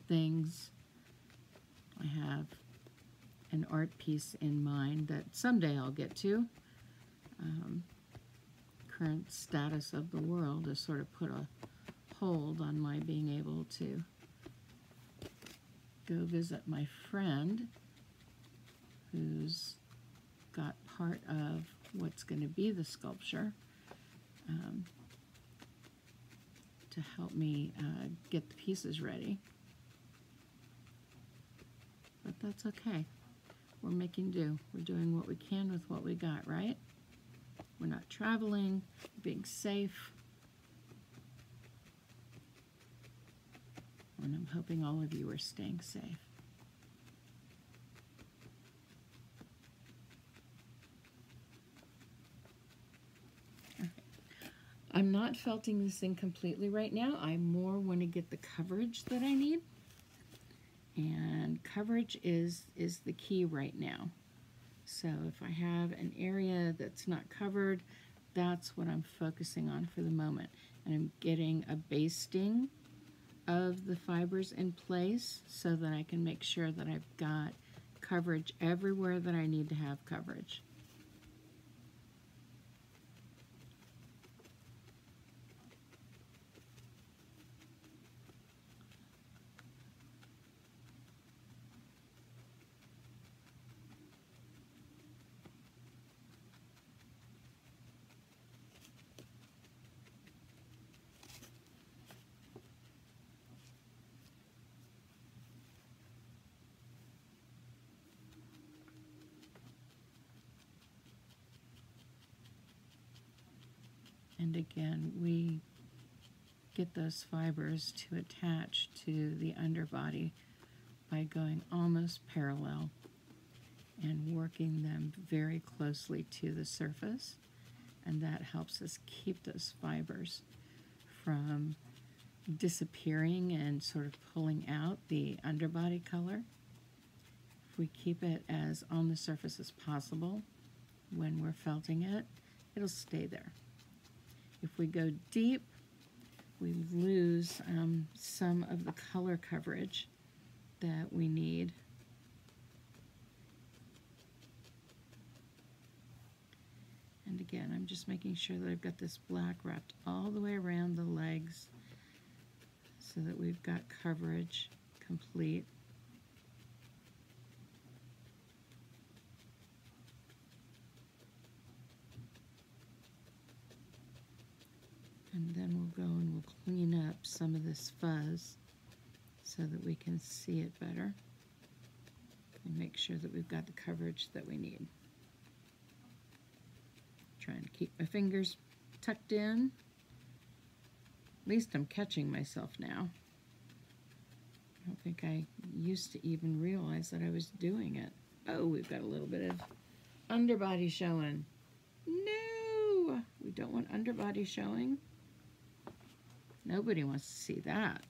things. I have an art piece in mind that someday I'll get to. Um, current status of the world has sort of put a hold on my being able to go visit my friend who's got part of what's going to be the sculpture um, to help me uh, get the pieces ready. But that's okay. We're making do. We're doing what we can with what we got, right? We're not traveling, being safe. And I'm hoping all of you are staying safe. I'm not felting this in completely right now. I more want to get the coverage that I need. And coverage is, is the key right now. So if I have an area that's not covered, that's what I'm focusing on for the moment. And I'm getting a basting of the fibers in place so that I can make sure that I've got coverage everywhere that I need to have coverage. And again, we get those fibers to attach to the underbody by going almost parallel and working them very closely to the surface. And that helps us keep those fibers from disappearing and sort of pulling out the underbody color. If we keep it as on the surface as possible when we're felting it, it'll stay there. If we go deep, we lose um, some of the color coverage that we need. And again, I'm just making sure that I've got this black wrapped all the way around the legs so that we've got coverage complete. And then we'll go and we'll clean up some of this fuzz so that we can see it better and make sure that we've got the coverage that we need. Trying to keep my fingers tucked in. At least I'm catching myself now. I don't think I used to even realize that I was doing it. Oh, we've got a little bit of underbody showing. No, we don't want underbody showing. Nobody wants to see that.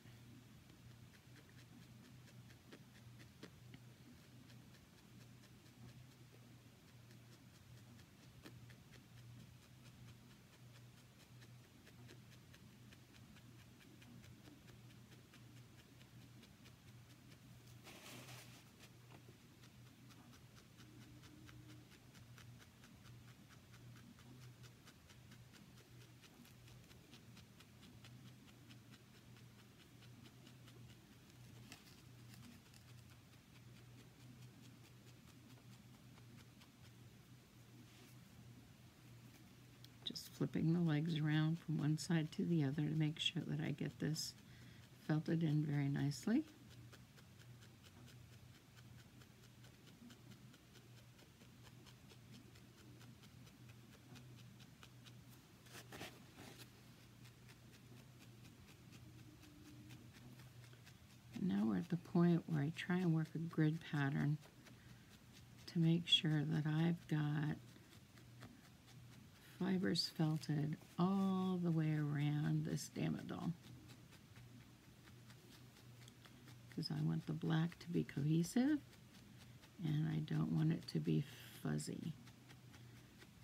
The legs around from one side to the other to make sure that I get this felted in very nicely. And now we're at the point where I try and work a grid pattern to make sure that I've got fibers felted all the way around this doll, Because I want the black to be cohesive and I don't want it to be fuzzy.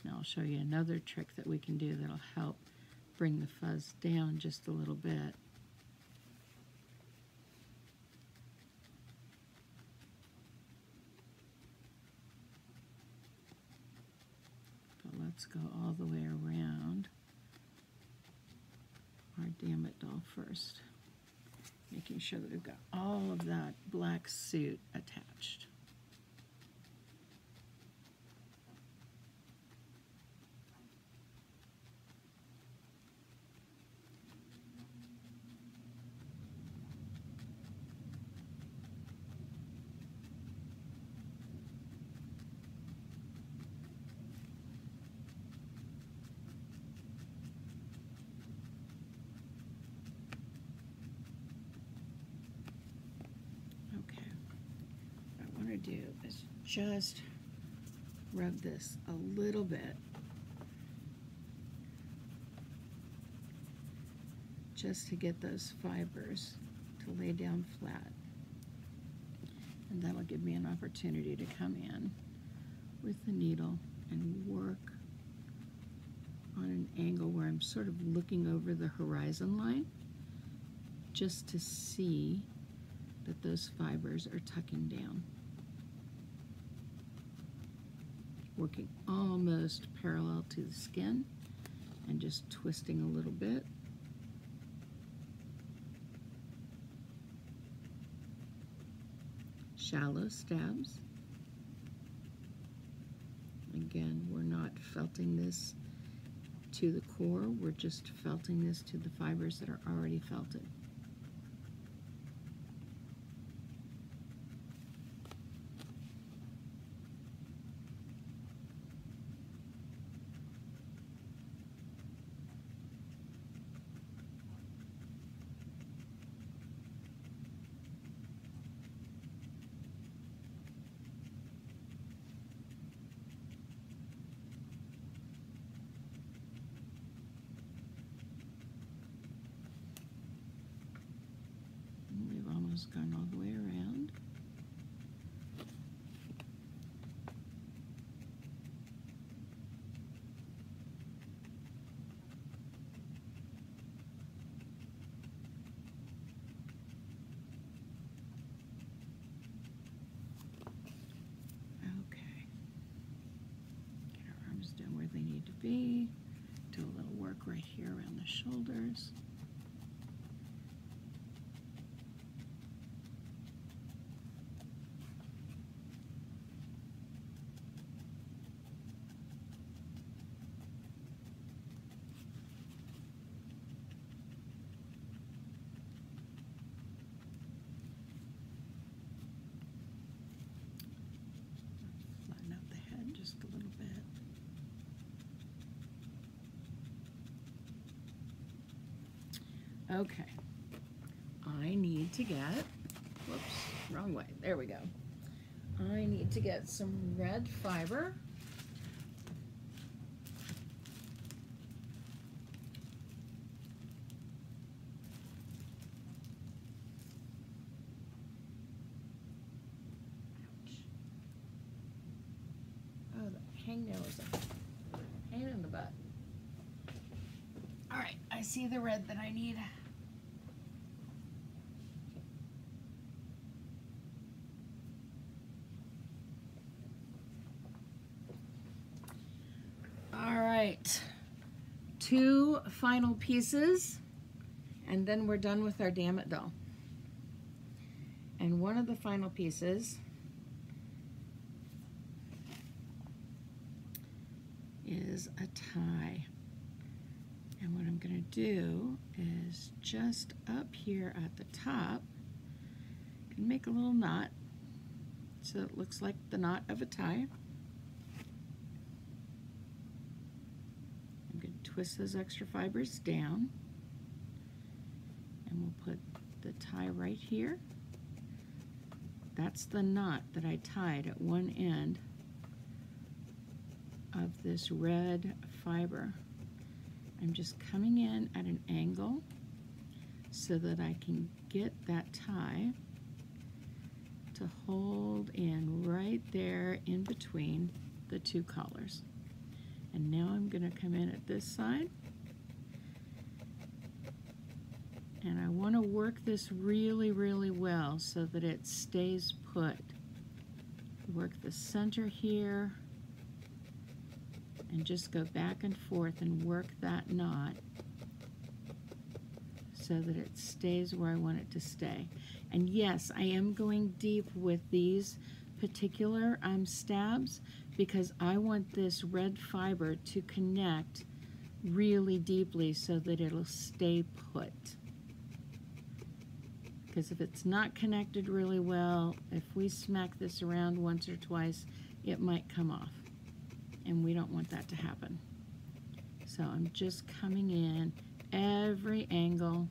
Now I'll show you another trick that we can do that'll help bring the fuzz down just a little bit. Let's go all the way around our Dammit doll first, making sure that we've got all of that black suit attached. Okay. What I want to do is just rub this a little bit. Just to get those fibers to lay down flat. And that'll give me an opportunity to come in with the needle and work on an angle where I'm sort of looking over the horizon line just to see that those fibers are tucking down. Working almost parallel to the skin and just twisting a little bit. Shallow stabs. Again, we're not felting this to the core, we're just felting this to the fibers that are already felted. We've almost gone all the way around. Okay. Get our arms down where they need to be. Do a little work right here around the shoulders. Flatten out the head bit. Okay. I need to get, whoops, wrong way. There we go. I need to get some red fiber. Ouch. Oh, the hangnail is a pain in the butt. All right, I see the red that I need. All right, two final pieces, and then we're done with our Dammit doll. And one of the final pieces is a tie. And I'm going to do is just up here at the top, can make a little knot so it looks like the knot of a tie. I'm going to twist those extra fibers down and we'll put the tie right here. That's the knot that I tied at one end of this red fiber. I'm just coming in at an angle so that I can get that tie to hold in right there in between the two collars. And now I'm going to come in at this side. And I want to work this really, really well so that it stays put. Work the center here and just go back and forth and work that knot so that it stays where I want it to stay. And yes, I am going deep with these particular um, stabs because I want this red fiber to connect really deeply so that it'll stay put. Because if it's not connected really well, if we smack this around once or twice, it might come off. And we don't want that to happen. So I'm just coming in every angle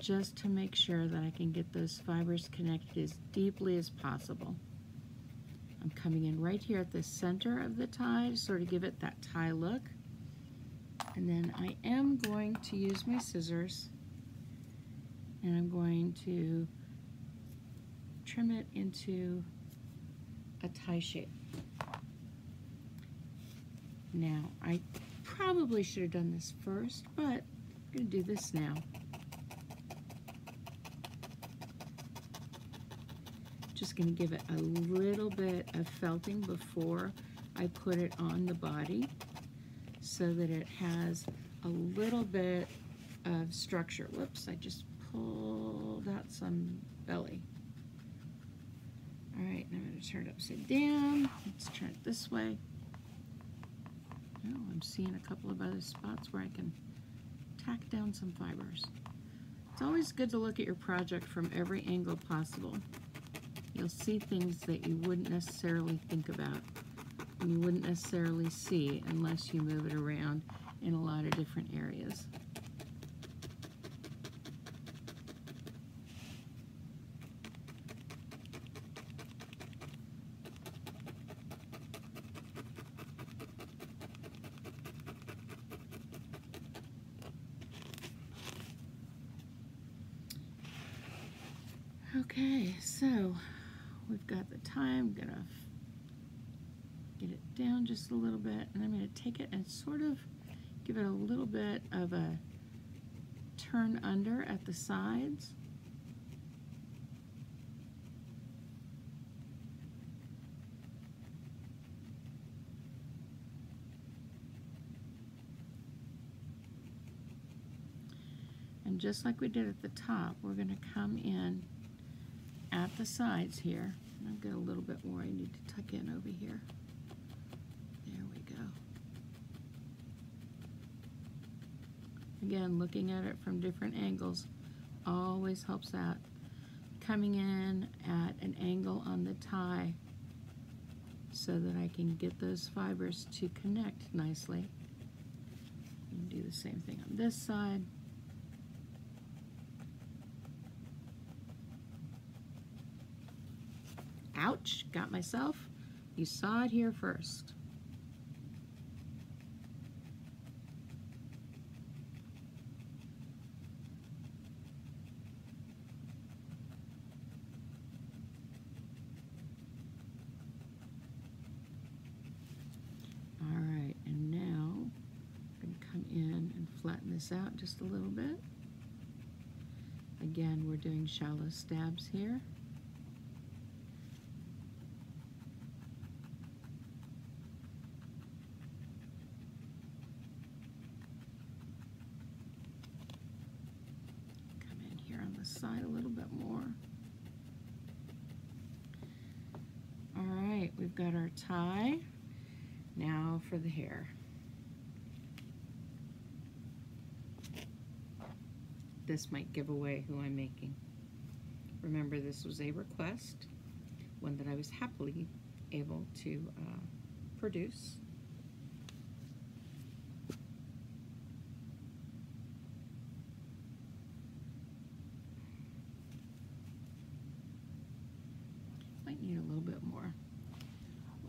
just to make sure that I can get those fibers connected as deeply as possible. I'm coming in right here at the center of the tie to sort of give it that tie look. And then I am going to use my scissors and I'm going to trim it into a tie shape. Now, I probably should have done this first, but I'm going to do this now. Just going to give it a little bit of felting before I put it on the body so that it has a little bit of structure. Whoops, I just pulled out some belly. All right, now I'm going to turn it upside down. Let's turn it this way. I'm seeing a couple of other spots where I can tack down some fibers. It's always good to look at your project from every angle possible. You'll see things that you wouldn't necessarily think about and you wouldn't necessarily see unless you move it around in a lot of different areas. Okay, so we've got the get it down just a little bit, and I'm gonna take it and sort of give it a little bit of a turn under at the sides. And just like we did at the top, we're going to come in at the sides here. I've got a little bit more I need to tuck in over here. There we go. Again, looking at it from different angles always helps out. Coming in at an angle on the tie so that I can get those fibers to connect nicely. Do the same thing on this side. Ouch, got myself. You saw it here first. All right, and now I'm going to come in and flatten this out just a little bit. Again, we're doing shallow stabs here. side a little bit more. All right, we've got our tie. Now for the hair. This might give away who I'm making. Remember, this was a request, one that I was happily able to uh, produce. need a little bit more.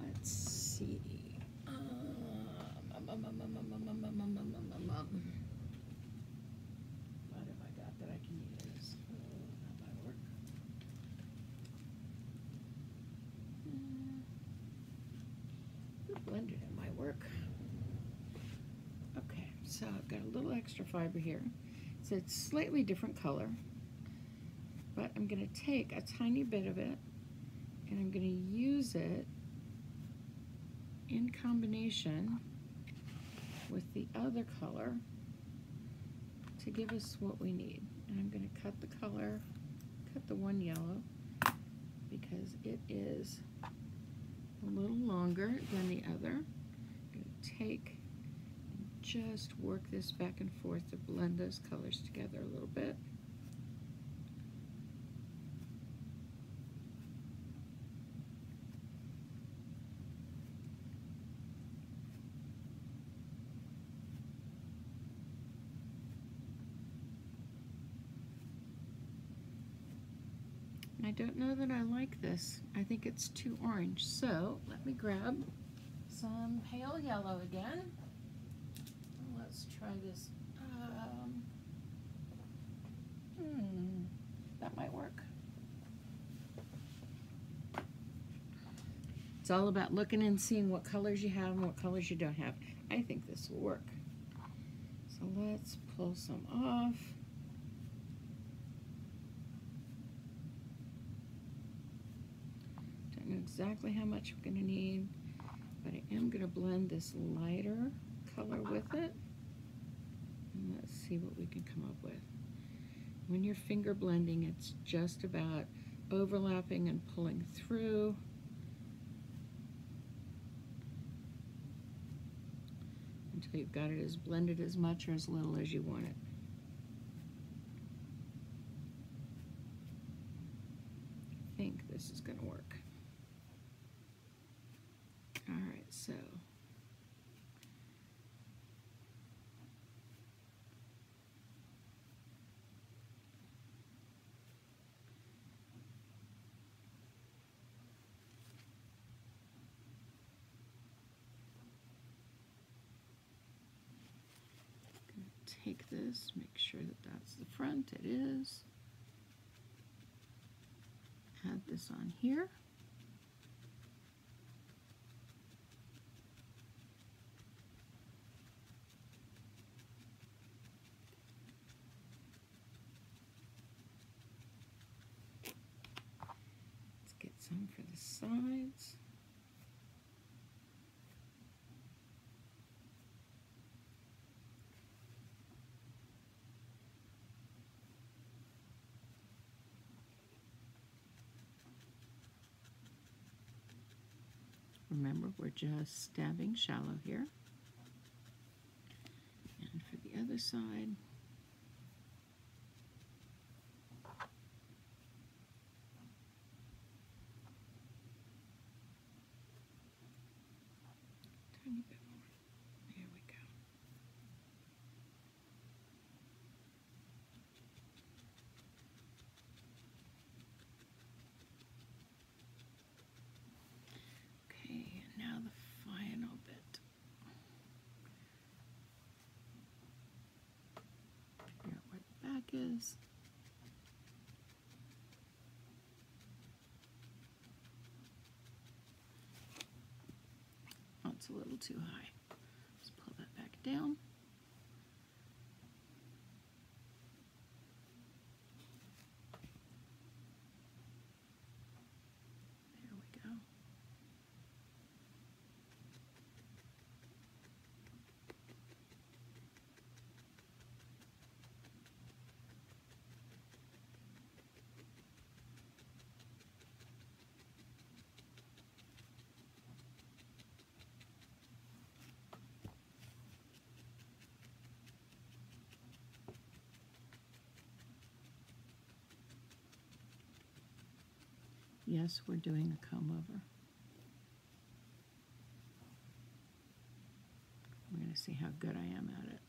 Let's see. what have I got that I can use? Oh, that might work. blender that might work. Okay, so I've got a little extra fiber here. So it's slightly different color, but I'm going to take a tiny bit of it and I'm going to use it in combination with the other color to give us what we need. And I'm going to cut the color, cut the one yellow, because it is a little longer than the other. I'm to take just work this back and forth to blend those colors together a little bit. I don't know that I like this. I think it's too orange. So let me grab some pale yellow again. Let's try this. Um, hmm, that might work. It's all about looking and seeing what colors you have and what colors you don't have. I think this will work. So let's pull some off. Don't know exactly how much I'm going to need, but I am going to blend this lighter color with it. And let's see what we can come up with. When you're finger blending, it's just about overlapping and pulling through. Until you've got it as blended as much or as little as you want it. I think this is going to work. All right, so. This, make sure that that's the front, it is. Add this on here. Let's get some for the sides. Remember, we're just stabbing shallow here. And for the other side, is. Oh, it's a little too high. Let's pull that back down. Yes, we're doing a comb over. We're going to see how good I am at it.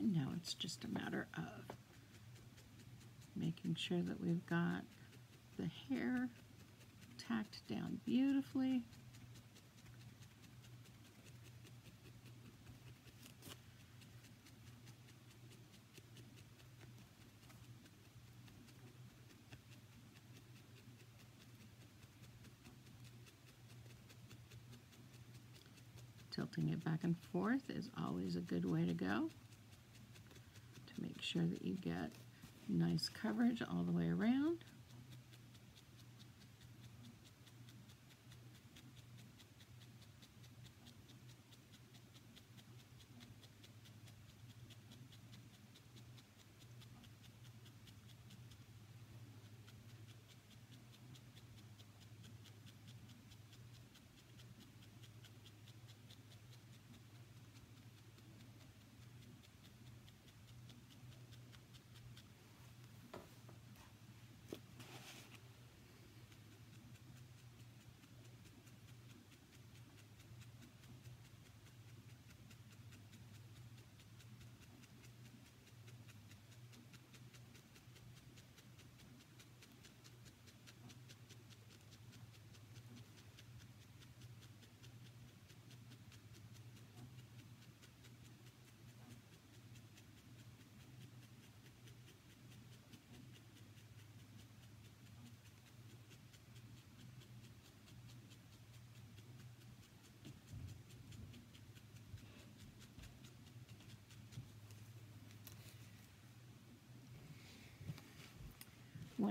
And now it's just a matter of making sure that we've got the hair tacked down beautifully. Tilting it back and forth is always a good way to go sure that you get nice coverage all the way around.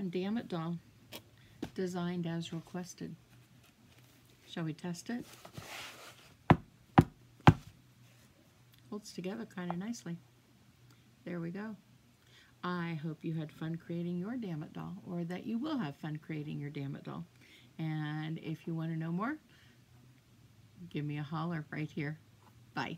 One Dammit doll designed as requested. Shall we test it? Holds together kind of nicely. There we go. I hope you had fun creating your Dammit doll or that you will have fun creating your Dammit doll. And if you want to know more, give me a holler right here. Bye.